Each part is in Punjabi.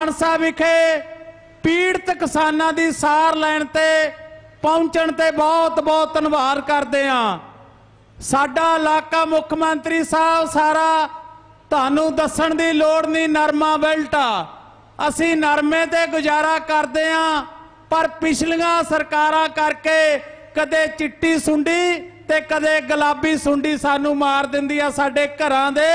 ਮਾਨਸਾ ਵਿਖੇ ਪੀੜਤ ਕਿਸਾਨਾਂ ਦੀ ਸਾਰ ਲੈਣ ਤੇ ਪਹੁੰਚਣ ਤੇ ਬਹੁਤ ਬਹੁਤ ਧੰਨਵਾਦ ਕਰਦੇ ਹਾਂ। ਸਾਡਾ ਇਲਾਕਾ ਮੁੱਖ ਮੰਤਰੀ ਸਾਹਿਬ ਸਾਰਾ ਤੁਹਾਨੂੰ ਦੱਸਣ ਦੀ ਲੋੜ ਨਹੀਂ, ਨਰਮਾ ਬੈਲਟ। ਅਸੀਂ ਨਰਮੇ ਤੇ ਗੁਜ਼ਾਰਾ ਕਰਦੇ ਹਾਂ, ਪਰ ਪਿਛਲੀਆਂ ਸਰਕਾਰਾਂ ਕਰਕੇ ਕਦੇ ਚਿੱਟੀ ਸੁੰਡੀ ਤੇ ਕਦੇ ਗੁਲਾਬੀ ਸੁੰਡੀ ਸਾਨੂੰ ਮਾਰ ਦਿੰਦੀ ਆ, ਸਾਡੇ ਘਰਾਂ ਦੇ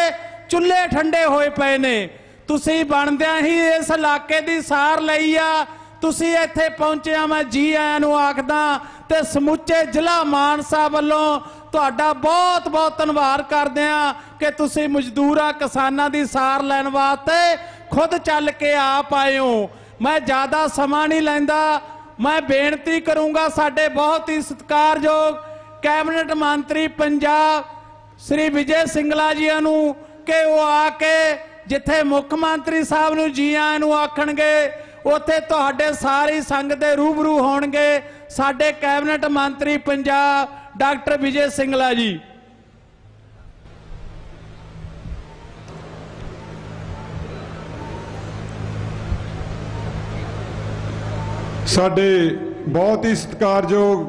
ਚੁੱਲ੍ਹੇ ਠੰਡੇ ਹੋਏ ਪਏ ਨੇ। ਤੁਸੀਂ ਬਣਦਿਆਂ ਹੀ ਇਸ ਇਲਾਕੇ ਦੀ ਸਾਰ ਲਈ ਆ। ਤੁਸੀਂ ਇੱਥੇ ਪਹੁੰਚਿਆ, ਮੈਂ ਜੀ ਆਇਆਂ ਨੂੰ ਆਖਦਾ, ਤੇ ਸਮੁੱਚੇ ਜ਼ਿਲ੍ਹਾ ਮਾਨਸਾ ਵੱਲੋਂ ਤੁਹਾਡਾ ਬਹੁਤ ਬਹੁਤ ਧੰਨਵਾਦ ਕਰਦੇ ਆ ਕਿ ਤੁਸੀਂ ਮਜ਼ਦੂਰਾਂ ਕਿਸਾਨਾਂ ਦੀ ਸਾਰ ਲੈਣ ਵਾਸਤੇ ਖੁਦ ਚੱਲ ਕੇ ਆਪ ਆਏ ਹੋ। ਮੈਂ ਜ਼ਿਆਦਾ ਸਮਾਂ ਨਹੀਂ ਲੈਂਦਾ। ਮੈਂ ਬੇਨਤੀ ਕਰੂੰਗਾ ਸਾਡੇ ਬਹੁਤ ਹੀ ਸਤਿਕਾਰਯੋਗ ਕੈਬਨਿਟ ਮੰਤਰੀ ਪੰਜਾਬ, ਸ੍ਰੀ ਵਿਜੇ ਸਿੰਗਲਾ ਜੀਆਂ ਨੂੰ, ਕਿ ਉਹ ਆ ਕੇ ਜਿੱਥੇ ਮੁੱਖ ਮੰਤਰੀ ਸਾਹਿਬ ਨੂੰ ਜੀ ਆਇਆਂ ਨੂੰ ਆਖਣਗੇ, ਉੱਥੇ ਤੁਹਾਡੇ ਸਾਰੀ ਸੰਗਤ ਦੇ ਰੂਬਰੂ ਹੋਣਗੇ। ਸਾਡੇ ਕੈਬਨਿਟ ਮੰਤਰੀ ਪੰਜਾਬ, ਡਾਕਟਰ ਵਿਜੇ ਸਿੰਗਲਾ ਜੀ। ਸਾਡੇ ਬਹੁਤ ਹੀ ਸਤਿਕਾਰਯੋਗ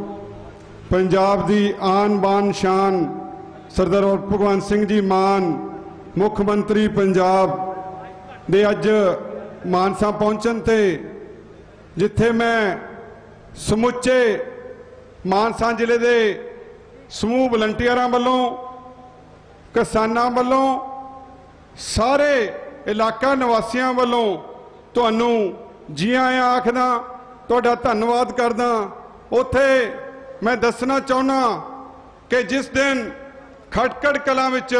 ਪੰਜਾਬ ਦੀ ਆਨ ਬਾਨ ਸ਼ਾਨ ਸਰਦਾਰ ਭਗਵੰਤ ਸਿੰਘ ਜੀ ਮਾਨ ਮੁੱਖ ਮੰਤਰੀ ਪੰਜਾਬ ਦੇ ਅੱਜ ਮਾਨਸਾ ਪਹੁੰਚਣ ਤੇ, ਜਿੱਥੇ ਮੈਂ ਸਮੁੱਚੇ ਮਾਨਸਾ ਜ਼ਿਲ੍ਹੇ ਦੇ ਸਮੂਹ ਵਲੰਟੀਅਰਾਂ ਵੱਲੋਂ, ਕਿਸਾਨਾਂ ਵੱਲੋਂ, ਸਾਰੇ ਇਲਾਕਾ ਨਿਵਾਸੀਆਂ ਵੱਲੋਂ ਤੁਹਾਨੂੰ ਜੀ ਆਇਆਂ ਆਖਦਾ, ਤੁਹਾਡਾ ਧੰਨਵਾਦ ਕਰਦਾ। ਉਥੇ ਮੈਂ ਦੱਸਣਾ ਚਾਹੁੰਦਾ ਕਿ ਜਿਸ ਦਿਨ ਖਟਕੜ ਕਲਾਂ ਵਿੱਚ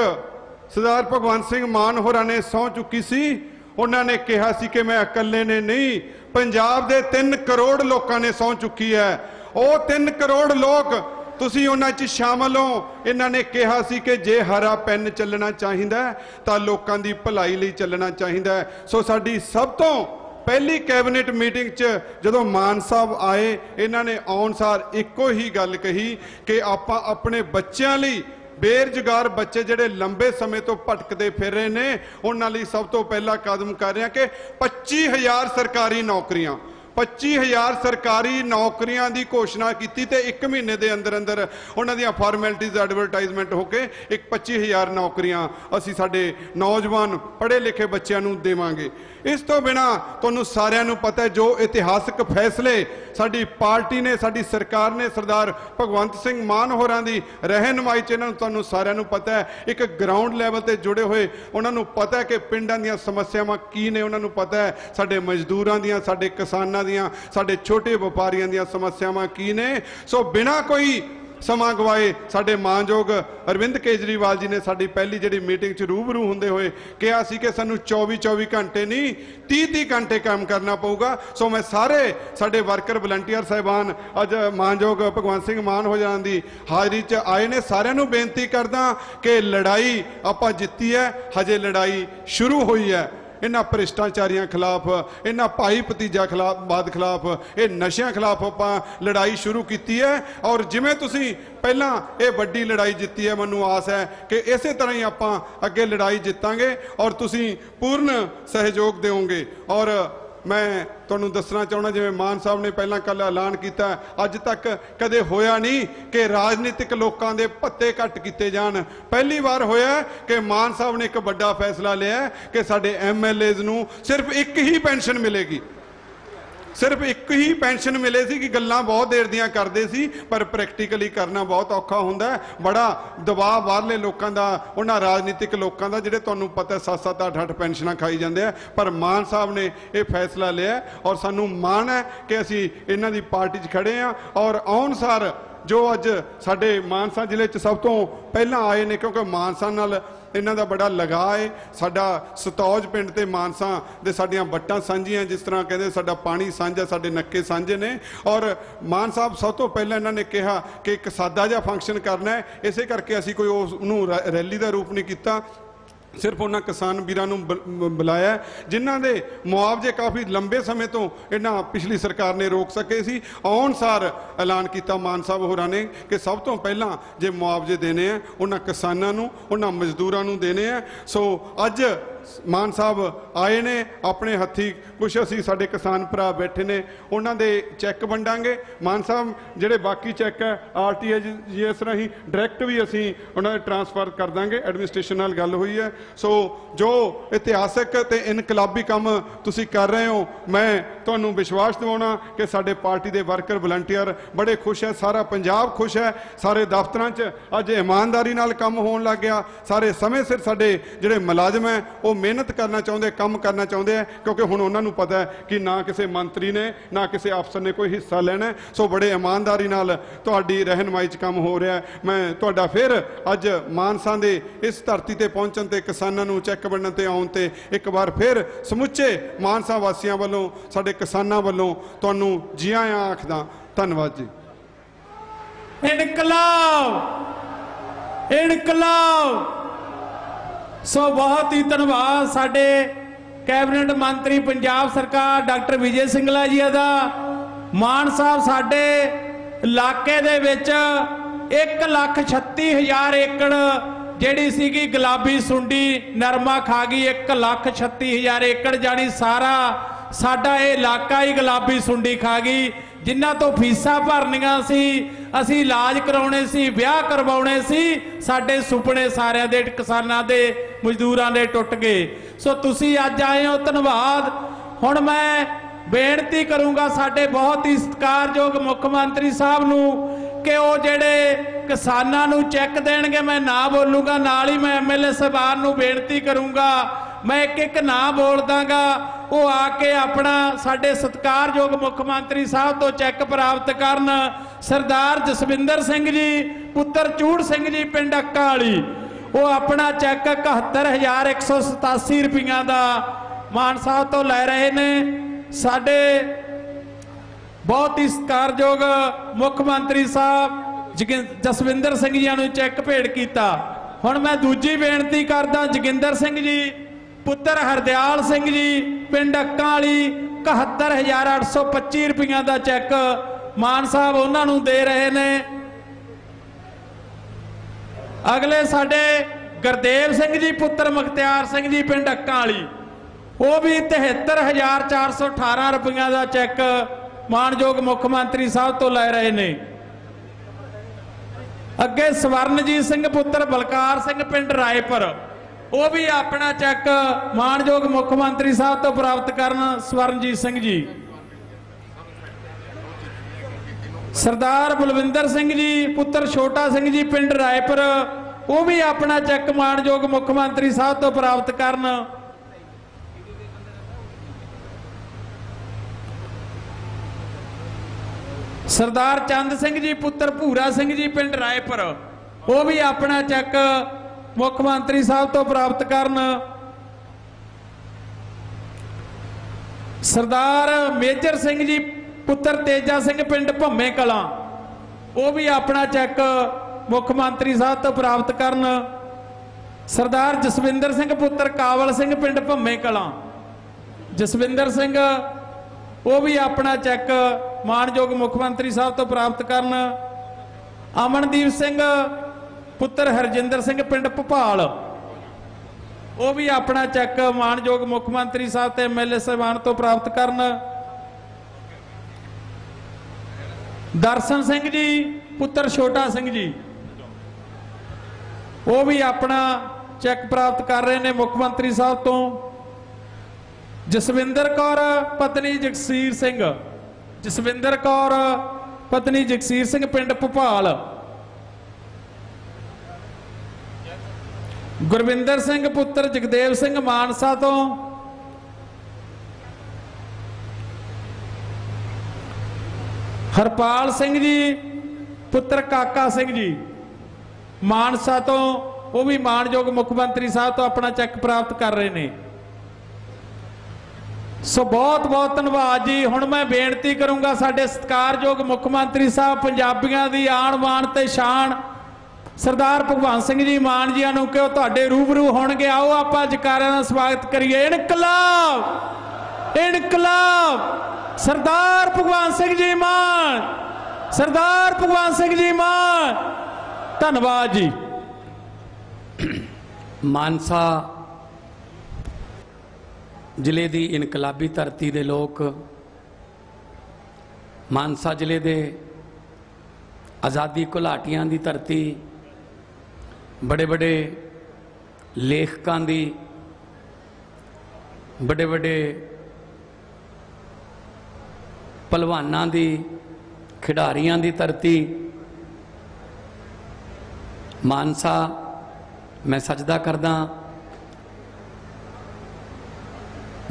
ਸਰਦਾਰ ਭਗਵੰਤ ਸਿੰਘ ਮਾਨ ਹੋਰਾਂ ਨੇ ਸਹੁੰ ਚੁੱਕੀ ਸੀ। ਉਹਨਾਂ ਨੇ ਕਿਹਾ ਸੀ ਕਿ ਮੈਂ ਇਕੱਲੇ ਨੇ ਨਹੀਂ, ਪੰਜਾਬ ਦੇ 3 ਕਰੋੜ ਲੋਕਾਂ ਨੇ ਸਹੁੰ ਚੁੱਕੀ ਹੈ। ਉਹ 3 ਕਰੋੜ ਲੋਕ ਤੁਸੀਂ ਉਹਨਾਂ 'ਚ ਸ਼ਾਮਲ ਹੋ। ਇਹਨਾਂ ਨੇ ਕਿਹਾ ਸੀ ਕਿ ਜੇ ਹਰਾ ਪੈਨ ਚੱਲਣਾ ਚਾਹੀਦਾ ਤਾਂ ਲੋਕਾਂ ਦੀ ਭਲਾਈ ਲਈ ਚੱਲਣਾ ਚਾਹੀਦਾ ਸੋ ਸਾਡੀ ਸਭ ਤੋਂ ਪਹਿਲੀ ਕੈਬਨਿਟ ਮੀਟਿੰਗ 'ਚ ਜਦੋਂ ਮਾਨ ਸਾਹਿਬ ਆਏ, ਇਹਨਾਂ ਨੇ ਆਉਣ ਸਾਰ ਇੱਕੋ ਹੀ ਗੱਲ ਕਹੀ ਕਿ ਆਪਾਂ ਆਪਣੇ ਬੱਚਿਆਂ ਲਈ ਬੇਰੁਜ਼ਗਾਰ ਬੱਚੇ ਜਿਹੜੇ ਲੰਬੇ ਸਮੇਂ ਤੋਂ ਭਟਕਦੇ ਫਿਰ ਰਹੇ ਨੇ, ਉਹਨਾਂ ਲਈ ਸਭ ਤੋਂ ਪਹਿਲਾ ਕਦਮ ਕਰ ਰਿਹਾ ਹਾਂ ਕਿ 25000 ਸਰਕਾਰੀ ਨੌਕਰੀਆਂ 25000 ਸਰਕਾਰੀ ਨੌਕਰੀਆਂ ਦੀ ਘੋਸ਼ਣਾ ਕੀਤੀ ਤੇ 1 ਮਹੀਨੇ ਦੇ ਅੰਦਰ ਅੰਦਰ ਉਹਨਾਂ ਦੀਆਂ ਫਾਰਮੈਲਿਟੀਜ਼ ਐਡਵਰਟਾਈਜ਼ਮੈਂਟ ਹੋ ਕੇ ਇੱਕ 25000 ਨੌਕਰੀਆਂ ਅਸੀਂ ਸਾਡੇ ਨੌਜਵਾਨ ਪੜ੍ਹੇ ਲਿਖੇ ਬੱਚਿਆਂ ਨੂੰ ਦੇਵਾਂਗੇ। ਇਸ ਤੋਂ ਬਿਨਾ ਤੁਹਾਨੂੰ ਸਾਰਿਆਂ ਨੂੰ ਪਤਾ ਹੈ ਜੋ ਇਤਿਹਾਸਕ ਫੈਸਲੇ ਸਾਡੀ ਪਾਰਟੀ ਨੇ, ਸਾਡੀ ਸਰਕਾਰ ਨੇ ਸਰਦਾਰ ਭਗਵੰਤ ਸਿੰਘ ਮਾਨ ਹੋਰਾਂ ਦੀ ਰਹਿਨਮਾਈ ਚ ਇਹਨਾਂ ਨੂੰ ਤੁਹਾਨੂੰ ਸਾਰਿਆਂ ਨੂੰ ਪਤਾ ਹੈ। ਇੱਕ ਗਰਾਊਂਡ ਲੈਵਲ ਤੇ ਜੁੜੇ ਹੋਏ ਉਹਨਾਂ ਨੂੰ ਪਤਾ ਹੈ ਕਿ ਪਿੰਡਾਂ ਦੀਆਂ ਸਮੱਸਿਆਵਾਂ ਕੀ ਨੇ, ਉਹਨਾਂ ਨੂੰ ਪਤਾ ਹੈ ਸਾਡੇ ਮਜ਼ਦੂਰਾਂ ਦੀਆਂ, ਸਾਡੇ ਕਿਸਾਨਾਂ ਦੀਆਂ, ਸਾਡੇ ਛੋਟੇ ਵਪਾਰੀਆਂ ਦੀਆਂ ਸਮੱਸਿਆਵਾਂ ਕੀ ਨੇ। ਸੋ ਬਿਨਾ ਕੋਈ ਸਮਾਂ ਗਵਾਏ ਸਾਡੇ ਮਾਨਯੋਗ ਅਰਵਿੰਦ ਕੇਜਰੀਵਾਲ ਜੀ ਨੇ ਸਾਡੀ ਪਹਿਲੀ ਜਿਹੜੀ ਮੀਟਿੰਗ 'ਚ ਰੂਬਰੂ ਹੁੰਦੇ ਹੋਏ ਕਿਹਾ ਸੀ ਕਿ ਸਾਨੂੰ 24 24 ਘੰਟੇ ਨਹੀਂ 30 30 ਘੰਟੇ ਕੰਮ ਕਰਨਾ ਪਊਗਾ। ਸੋ ਮੈਂ ਸਾਰੇ ਸਾਡੇ ਵਰਕਰ, ਵਲੰਟੀਅਰ ਸਾਹਿਬਾਨ, ਅੱਜ ਮਾਨਯੋਗ ਭਗਵੰਤ ਸਿੰਘ ਮਾਨ ਹੋ ਜਾਣ ਦੀ ਹਾਜ਼ਰੀ 'ਚ ਆਏ ਨੇ। ਸਾਰਿਆਂ ਨੂੰ ਬੇਨਤੀ ਕਰਦਾ ਕਿ ਲੜਾਈ ਆਪਾਂ ਜਿੱਤੀ ਹੈ, ਹਜੇ ਲੜਾਈ ਸ਼ੁਰੂ ਹੋਈ ਹੈ। ਇਹਨਾਂ ਭ੍ਰਿਸ਼ਟਾਚਾਰੀਆਂ ਖਿਲਾਫ, ਇਹਨਾਂ ਭਾਈ ਭਤੀਜਾ ਖਿਲਾਫ, ਬਾਦ ਖਿਲਾਫ, ਇਹ ਨਸ਼ਿਆਂ ਖਿਲਾਫ ਆਪਾਂ ਲੜਾਈ ਸ਼ੁਰੂ ਕੀਤੀ ਹੈ। ਔਰ ਜਿਵੇਂ ਤੁਸੀਂ ਪਹਿਲਾਂ ਇਹ ਵੱਡੀ ਲੜਾਈ ਜਿੱਤੀ ਹੈ, ਮੈਨੂੰ ਆਸ ਹੈ ਕਿ ਇਸੇ ਤਰ੍ਹਾਂ ਹੀ ਆਪਾਂ ਅੱਗੇ ਲੜਾਈ ਜਿੱਤਾਂਗੇ ਔਰ ਤੁਸੀਂ ਪੂਰਨ ਸਹਿਯੋਗ ਦਿਓਗੇ। ਔਰ ਮੈਂ ਤੁਹਾਨੂੰ ਦੱਸਣਾ ਚਾਹੁੰਦਾ, ਜਿਵੇਂ ਮਾਨ ਸਾਹਿਬ ਨੇ ਪਹਿਲਾਂ ਕੱਲ ਐਲਾਨ ਕੀਤਾ, ਅੱਜ ਤੱਕ ਕਦੇ ਹੋਇਆ ਨਹੀਂ ਕਿ ਰਾਜਨੀਤਿਕ ਲੋਕਾਂ ਦੇ ਭੱਤੇ ਘੱਟ ਕੀਤੇ ਜਾਣ। ਪਹਿਲੀ ਵਾਰ ਹੋਇਆ ਕਿ ਮਾਨ ਸਾਹਿਬ ਨੇ ਇੱਕ ਵੱਡਾ ਫੈਸਲਾ ਲਿਆ ਕਿ ਸਾਡੇ ਐਮਐਲਏਜ਼ ਨੂੰ ਸਿਰਫ ਇੱਕ ਹੀ ਪੈਨਸ਼ਨ ਮਿਲੇਗੀ। ਸਿਰਫ ਇੱਕ ਹੀ ਪੈਨਸ਼ਨ ਮਿਲੇ ਸੀ ਕਿ ਗੱਲਾਂ ਬਹੁਤ ਦੇਰ ਦੀਆਂ ਕਰਦੇ ਸੀ, ਪਰ ਪ੍ਰੈਕਟੀਕਲੀ ਕਰਨਾ ਬਹੁਤ ਔਖਾ ਹੁੰਦਾ ਹੈ। ਬੜਾ ਦਬਾਅ ਬਾਹਰਲੇ ਲੋਕਾਂ ਦਾ, ਉਹਨਾਂ ਰਾਜਨੀਤਿਕ ਲੋਕਾਂ ਦਾ, ਜਿਹੜੇ ਤੁਹਾਨੂੰ ਪਤਾ 7-7 8-8 ਪੈਨਸ਼ਨਾਂ ਖਾਈ ਜਾਂਦੇ ਆ। ਪਰ ਮਾਨ ਸਾਹਿਬ ਨੇ ਇਹ ਫੈਸਲਾ ਲਿਆ ਔਰ ਸਾਨੂੰ ਮਾਣ ਹੈ ਕਿ ਅਸੀਂ ਇਹਨਾਂ ਦੀ ਪਾਰਟੀ 'ਚ ਖੜੇ ਆ ਔਰ ਆਉਣ ਸਾਰ ਜੋ ਅੱਜ ਸਾਡੇ ਮਾਨਸਾ ਜ਼ਿਲ੍ਹੇ 'ਚ ਸਭ ਤੋਂ ਪਹਿਲਾਂ ਆਏ ਨੇ, ਕਿਉਂਕਿ ਮਾਨਸਾ ਨਾਲ ਇਹਨਾਂ ਦਾ ਬੜਾ ਲਗਾਅ ਹੈ ਸਾਡਾ ਸਤੌਜ ਪਿੰਡ ਤੇ ਮਾਨਸਾ ਦੇ ਸਾਡੀਆਂ ਵੱਟਾਂ ਸਾਂਝੀਆਂ, ਜਿਸ ਤਰ੍ਹਾਂ ਕਹਿੰਦੇ ਸਾਡਾ ਪਾਣੀ ਸਾਂਝਾ ਸਾਡੇ ਨੱਕੇ ਸਾਂਝੇ ਨੇ। ਔਰ ਮਾਨ ਸਾਹਿਬ, ਸਭ ਤੋਂ ਪਹਿਲਾਂ ਇਹਨਾਂ ਨੇ ਕਿਹਾ ਕਿ ਇੱਕ ਸਾਦਾ ਜਿਹਾ ਫੰਕਸ਼ਨ ਕਰਨਾ ਹੈ ਇਸੇ ਕਰਕੇ ਅਸੀਂ ਕੋਈ ਉਸ ਨੂੰ ਰੈ- ਰੈਲੀ ਦਾ ਰੂਪ ਨਹੀਂ ਕੀਤਾ। ਸਿਰਫ ਉਹਨਾਂ ਕਿਸਾਨ ਵੀਰਾਂ ਨੂੰ ਬੁਲਾਇਆ ਜਿਨ੍ਹਾਂ ਦੇ ਮੁਆਵਜ਼ੇ ਕਾਫੀ ਲੰਬੇ ਸਮੇਂ ਤੋਂ ਇਹਨਾਂ ਪਿਛਲੀ ਸਰਕਾਰ ਨੇ ਰੋਕ ਸਕੇ ਸੀ। ਆਉਣ ਸਾਰ ਐਲਾਨ ਕੀਤਾ ਮਾਨ ਸਾਹਿਬ ਹੋਰਾਂ ਨੇ ਕਿ ਸਭ ਤੋਂ ਪਹਿਲਾਂ ਜੇ ਮੁਆਵਜ਼ੇ ਦੇਣੇ ਆ ਉਹਨਾਂ ਕਿਸਾਨਾਂ ਨੂੰ, ਉਹਨਾਂ ਮਜ਼ਦੂਰਾਂ ਨੂੰ ਦੇਣੇ ਆ ਸੋ ਅੱਜ ਮਾਨ ਸਾਹਿਬ ਆਏ ਨੇ, ਆਪਣੇ ਹੱਥੀ ਕੁਝ ਅਸੀਂ ਸਾਡੇ ਕਿਸਾਨ ਭਰਾ ਬੈਠੇ ਨੇ, ਉਹਨਾਂ ਦੇ ਚੈੱਕ ਵੰਡਾਂਗੇ। ਮਾਨ ਸਾਹਿਬ, ਜਿਹੜੇ ਬਾਕੀ ਚੈੱਕ ਹੈ ਆਰਟੀਆਈ ਜੀਐਸ ਰਾਹੀਂ ਡਾਇਰੈਕਟ ਵੀ ਅਸੀਂ ਉਹਨਾਂ ਦੇ ਟ੍ਰਾਂਸਫਰ ਕਰ ਦਾਂਗੇ, ਐਡਮਿਨਿਸਟ੍ਰੇਸ਼ਨ ਨਾਲ ਗੱਲ ਹੋਈ ਹੈ। ਸੋ ਜੋ ਇਤਿਹਾਸਕ ਤੇ ਇਨਕਲਾਬੀ ਕੰਮ ਤੁਸੀਂ ਕਰ ਰਹੇ ਹੋ, ਮੈਂ ਤੁਹਾਨੂੰ ਵਿਸ਼ਵਾਸ ਦਿਵਾਉਣਾ ਕਿ ਸਾਡੇ ਪਾਰਟੀ ਦੇ ਵਰਕਰ, ਵਲੰਟੀਅਰ ਬੜੇ ਖੁਸ਼ ਹੈ, ਸਾਰਾ ਪੰਜਾਬ ਖੁਸ਼ ਹੈ, ਸਾਰੇ ਦਫ਼ਤਰਾਂ 'ਚ ਅੱਜ ਇਮਾਨਦਾਰੀ ਨਾਲ ਕੰਮ ਹੋਣ ਲੱਗ ਗਿਆ, ਸਾਰੇ ਸਮੇਂ ਸਿਰ ਸਾਡੇ ਜਿਹੜੇ ਮੁਲਾਜ਼ਮ ਹੈ, ਉਹ ਮਿਹਨਤ ਕਰਨਾ ਚਾਹੁੰਦੇ, ਕੰਮ ਕਰਨਾ ਚਾਹੁੰਦੇ ਹੈ ਕਿਉਂਕਿ ਹੁਣ ਉਹਨਾਂ ਨੂੰ ਪਤਾ ਹੈ ਕਿ ਨਾ ਕਿਸੇ ਮੰਤਰੀ ਨੇ, ਨਾ ਕਿਸੇ ਅਫਸਰ ਨੇ ਕੋਈ ਹਿੱਸਾ ਲੈਣਾ ਸੋ ਬੜੇ ਇਮਾਨਦਾਰੀ ਨਾਲ ਤੁਹਾਡੀ ਰਹਿਨਮਾਈ 'ਚ ਕੰਮ ਹੋ ਰਿਹਾ ਮੈਂ ਤੁਹਾਡਾ ਫਿਰ ਅੱਜ ਮਾਨਸਾ ਦੇ ਇਸ ਧਰਤੀ ਤੇ ਪਹੁੰਚਣ ਤੇ ਕਿਸਾਨਾਂ ਨੂੰ ਚੈੱਕ ਵੰਡਣ ਤੇ ਆਉਣ ਤੇ ਇੱਕ ਵਾਰ ਫਿਰ ਸਮੁੱਚੇ ਮਾਨਸਾ ਵਾਸੀਆਂ ਵੱਲੋਂ, ਸਾਡੇ ਕਿਸਾਨਾਂ ਵੱਲੋਂ ਤੁਹਾਨੂੰ ਜੀ ਆਇਆਂ ਆਖਦਾ, ਧੰਨਵਾਦ ਜੀ। ਇਨਕਲਾਬ! ਇਨਕਲਾਬ! ਸੋ ਬਹੁਤ ਹੀ ਧੰਨਵਾਦ ਸਾਡੇ ਕੈਬਨਿਟ ਮੰਤਰੀ ਪੰਜਾਬ ਸਰਕਾਰ, ਡਾਕਟਰ ਵਿਜੇ ਸਿੰਗਲਾ ਜੀ ਦਾ। ਮਾਨ ਸਾਹਿਬ, ਸਾਡੇ ਇਲਾਕੇ ਦੇ ਵਿੱਚ 136000 ਏਕੜ ਜਿਹੜੀ ਸੀਗੀ ਗੁਲਾਬੀ ਸੁੰਡੀ ਨਰਮਾ ਖਾ ਗਈ 136000 ਏਕੜ ਜਾਨੀ ਸਾਰਾ ਸਾਡਾ ਇਹ ਇਲਾਕਾ ਹੀ ਗੁਲਾਬੀ ਸੁੰਡੀ ਖਾ ਗਈ। ਜਿਨ੍ਹਾਂ ਤੋਂ ਫੀਸਾਂ ਭਰਨੀਆਂ ਸੀ, ਅਸੀਂ ਇਲਾਜ ਕਰਾਉਣੇ ਸੀ, ਵਿਆਹ ਕਰਵਾਉਣੇ ਸੀ, ਸਾਡੇ ਸੁਪਨੇ ਸਾਰਿਆਂ ਦੇ, ਕਿਸਾਨਾਂ ਦੇ, ਮਜ਼ਦੂਰਾਂ ਦੇ ਟੁੱਟ ਗਏ। ਸੋ ਤੁਸੀਂ ਅੱਜ ਆਏ ਹੋ, ਧੰਨਵਾਦ। ਹੁਣ ਮੈਂ ਬੇਨਤੀ ਕਰੂੰਗਾ ਸਾਡੇ ਬਹੁਤ ਹੀ ਸਤਿਕਾਰਯੋਗ ਮੁੱਖ ਮੰਤਰੀ ਸਾਹਿਬ ਨੂੰ ਕਿ ਉਹ ਜਿਹੜੇ ਕਿਸਾਨਾਂ ਨੂੰ ਚੈੱਕ ਦੇਣਗੇ, ਮੈਂ ਨਾ ਬੋਲੂਗਾ, ਨਾਲ ਹੀ ਮੈਂ ਐਮਐਲਏ ਸਾਹਿਬਾਨ ਨੂੰ ਬੇਨਤੀ ਕਰੂੰਗਾ ਮੈਂ ਇੱਕ ਇੱਕ ਨਾਂ ਬੋਲ ਦਾਂਗਾ ਉਹ ਆ ਕੇ ਆਪਣਾ ਸਾਡੇ ਸਤਿਕਾਰਯੋਗ ਮੁੱਖ ਮੰਤਰੀ ਸਾਹਿਬ ਤੋਂ ਚੈੱਕ ਪ੍ਰਾਪਤ ਕਰਨ। ਸਰਦਾਰ ਜਸਵਿੰਦਰ ਸਿੰਘ ਜੀ, ਪੁੱਤਰ ਚੂੜ ਸਿੰਘ ਜੀ, ਪਿੰਡ ਅੱਕਾ ਵਾਲੀ ਉਹ ਆਪਣਾ ਚੈੱਕ 71187 ਰੁਪਈਆ ਦਾ ਮਾਨ ਸਾਹਿਬ ਤੋਂ ਲੈ ਰਹੇ ਨੇ। ਸਾਡੇ ਬਹੁਤ ਹੀ ਸਤਿਕਾਰਯੋਗ ਮੁੱਖ ਮੰਤਰੀ ਸਾਹਿਬ ਜਗ- ਜਸਵਿੰਦਰ ਸਿੰਘ ਜੀ ਨੂੰ ਚੈੱਕ ਭੇਟ ਕੀਤਾ। ਹੁਣ ਮੈਂ ਦੂਜੀ ਬੇਨਤੀ ਕਰਦਾ ਜੋਗਿੰਦਰ ਸਿੰਘ ਜੀ ਪੁੱਤਰ ਹਰਦਿਆਲ ਸਿੰਘ ਜੀ, ਪਿੰਡ ਅੱਕਾਂ ਵਾਲੀ 71825 ਰੁਪਈਆ ਦਾ ਚੈੱਕ ਮਾਨ ਸਾਹਿਬ ਉਹਨਾਂ ਨੂੰ ਦੇ ਰਹੇ ਨੇ। ਅਗਲੇ ਸਾਡੇ ਗੁਰਦੇਵ ਸਿੰਘ ਜੀ, ਪੁੱਤਰ ਮੁਖਤਿਆਰ ਸਿੰਘ ਜੀ, ਪਿੰਡ ਅੱਕਾਂ ਵਾਲੀ ਉਹ ਵੀ 73418 ਰੁਪਈਆ ਦਾ ਚੈੱਕ ਮਾਨਯੋਗ ਮੁੱਖ ਮੰਤਰੀ ਸਾਹਿਬ ਤੋਂ ਲੈ ਰਹੇ ਨੇ। ਅੱਗੇ ਸਵਰਨਜੀਤ ਸਿੰਘ, ਪੁੱਤਰ ਬਲਕਾਰ ਸਿੰਘ, ਪਿੰਡ ਰਾਏਪੁਰ। ਉਹ ਵੀ ਆਪਣਾ ਚੈੱਕ ਮਾਨਯੋਗ ਮੁੱਖ ਮੰਤਰੀ ਸਾਹਿਬ ਤੋਂ ਪ੍ਰਾਪਤ ਕਰਨ ਸਵਰਨਜੀਤ ਸਿੰਘ ਜੀ। ਸਰਦਾਰ ਬਲਵਿੰਦਰ ਸਿੰਘ ਜੀ, ਪੁੱਤਰ ਛੋਟਾ ਸਿੰਘ ਜੀ, ਪਿੰਡ ਰਾਏਪੁਰ, ਉਹ ਵੀ ਆਪਣਾ ਚੈੱਕ ਮਾਨਯੋਗ ਮੁੱਖ ਮੰਤਰੀ ਸਾਹਿਬ ਤੋਂ ਪ੍ਰਾਪਤ ਕਰਨ। ਸਰਦਾਰ ਚੰਦ ਸਿੰਘ ਜੀ, ਪੁੱਤਰ ਭੂਰਾ ਸਿੰਘ ਜੀ, ਪਿੰਡ ਰਾਏਪੁਰ, ਉਹ ਵੀ ਆਪਣਾ ਚੈੱਕ ਮੁੱਖ ਮੰਤਰੀ ਸਾਹਿਬ ਤੋਂ ਪ੍ਰਾਪਤ ਕਰਨ ਸਰਦਾਰ ਮੇਜਰ ਸਿੰਘ ਜੀ, ਪੁੱਤਰ ਤੇਜਾ ਸਿੰਘ ਪਿੰਡ ਭੰਮੇ ਕਲਾਂ। ਉਹ ਵੀ ਆਪਣਾ ਚੈੱਕ ਮੁੱਖ ਮੰਤਰੀ ਸਾਹਿਬ ਤੋਂ ਪ੍ਰਾਪਤ ਕਰਨ। ਸਰਦਾਰ ਜਸਵਿੰਦਰ ਸਿੰਘ, ਪੁੱਤਰ ਕਾਵਲ ਸਿੰਘ ਪਿੰਡ ਭੰਮੇ ਕਲਾਂ। ਜਸਵਿੰਦਰ ਸਿੰਘ, ਉਹ ਵੀ ਆਪਣਾ ਚੈੱਕ ਮਾਨਯੋਗ ਮੁੱਖ ਮੰਤਰੀ ਸਾਹਿਬ ਤੋਂ ਪ੍ਰਾਪਤ ਕਰਨ। ਅਮਨਦੀਪ ਸਿੰਘ ਪੁੱਤਰ ਹਰਜਿੰਦਰ ਸਿੰਘ, ਪਿੰਡ ਭੋਪਾਲ। ਉਹ ਵੀ ਆਪਣਾ ਚੈੱਕ ਮਾਨਯੋਗ ਮੁੱਖ ਮੰਤਰੀ ਸਾਹਿਬ ਤੇ ਐਮਐਲਏ ਸਾਹਿਬਾਨ ਤੋਂ ਪ੍ਰਾਪਤ ਕਰਨ। ਦਰਸ਼ਨ ਸਿੰਘ ਜੀ, ਪੁੱਤਰ ਛੋਟਾ ਸਿੰਘ ਜੀ। ਉਹ ਵੀ ਆਪਣਾ ਚੈੱਕ ਪ੍ਰਾਪਤ ਕਰ ਰਹੇ ਨੇ ਮੁੱਖ ਮੰਤਰੀ ਸਾਹਿਬ ਤੋਂ। ਜਸਵਿੰਦਰ ਕੌਰ, ਪਤਨੀ ਜਗਸੀਰ ਸਿੰਘ। ਜਸਵਿੰਦਰ ਕੌਰ, ਪਤਨੀ ਜਗਸੀਰ ਸਿੰਘ, ਪਿੰਡ ਭੋਪਾਲ। ਗੁਰਵਿੰਦਰ ਸਿੰਘ ਪੁੱਤਰ ਜਗਦੇਵ ਸਿੰਘ ਮਾਨਸਾ ਤੋਂ। ਹਰਪਾਲ ਸਿੰਘ ਜੀ, ਪੁੱਤਰ ਕਾਕਾ ਸਿੰਘ ਜੀ, ਮਾਨਸਾ ਤੋਂ, ਉਹ ਵੀ ਮਾਨਯੋਗ ਮੁੱਖ ਮੰਤਰੀ ਸਾਹਿਬ ਤੋਂ ਆਪਣਾ ਚੈੱਕ ਪ੍ਰਾਪਤ ਕਰ ਰਹੇ ਨੇ। ਸੋ ਬਹੁਤ ਬਹੁਤ ਧੰਨਵਾਦ ਜੀ। ਹੁਣ ਮੈਂ ਬੇਨਤੀ ਕਰੂੰਗਾ ਸਾਡੇ ਸਤਿਕਾਰਯੋਗ ਮੁੱਖ ਮੰਤਰੀ ਸਾਹਿਬ, ਪੰਜਾਬੀਆਂ ਦੀ ਆਣ ਬਾਣ ਤੇ ਸ਼ਾਨ ਸਰਦਾਰ ਭਗਵੰਤ ਸਿੰਘ ਜੀ ਮਾਨ ਜੀਆਂ ਨੂੰ ਕਿਉਂ ਤੁਹਾਡੇ ਰੂਬਰੂ ਹੋਣਗੇ, ਆਓ ਆਪਾਂ ਜਕਾਰਿਆਂ ਦਾ ਸਵਾਗਤ ਕਰੀਏ। ਇਨਕਲਾਬ! ਇਨਕਲਾਬ! ਸਰਦਾਰ ਭਗਵੰਤ ਸਿੰਘ ਜੀ ਮਾਨ! ਸਰਦਾਰ ਭਗਵੰਤ ਸਿੰਘ ਜੀ ਮਾਨ! ਧੰਨਵਾਦ ਜੀ। ਮਾਨਸਾ ਜ਼ਿਲ੍ਹੇ ਦੀ ਇਨਕਲਾਬੀ ਧਰਤੀ ਦੇ ਲੋਕ, ਮਾਨਸਾ ਜ਼ਿਲ੍ਹੇ ਦੇ ਆਜ਼ਾਦੀ ਘੁਲਾਟੀਆਂ ਦੀ ਧਰਤੀ ਬੜੇ ਬੜੇ ਲੇਖਕਾਂ ਦੀ ਬੜੇ ਬੜੇ ਪਹਿਲਵਾਨਾਂ ਦੀ, ਖਿਡਾਰੀਆਂ ਦੀ ਧਰਤੀ। ਮਾਨਸਾ, ਮੈਂ ਸਜਦਾ ਕਰਦਾ,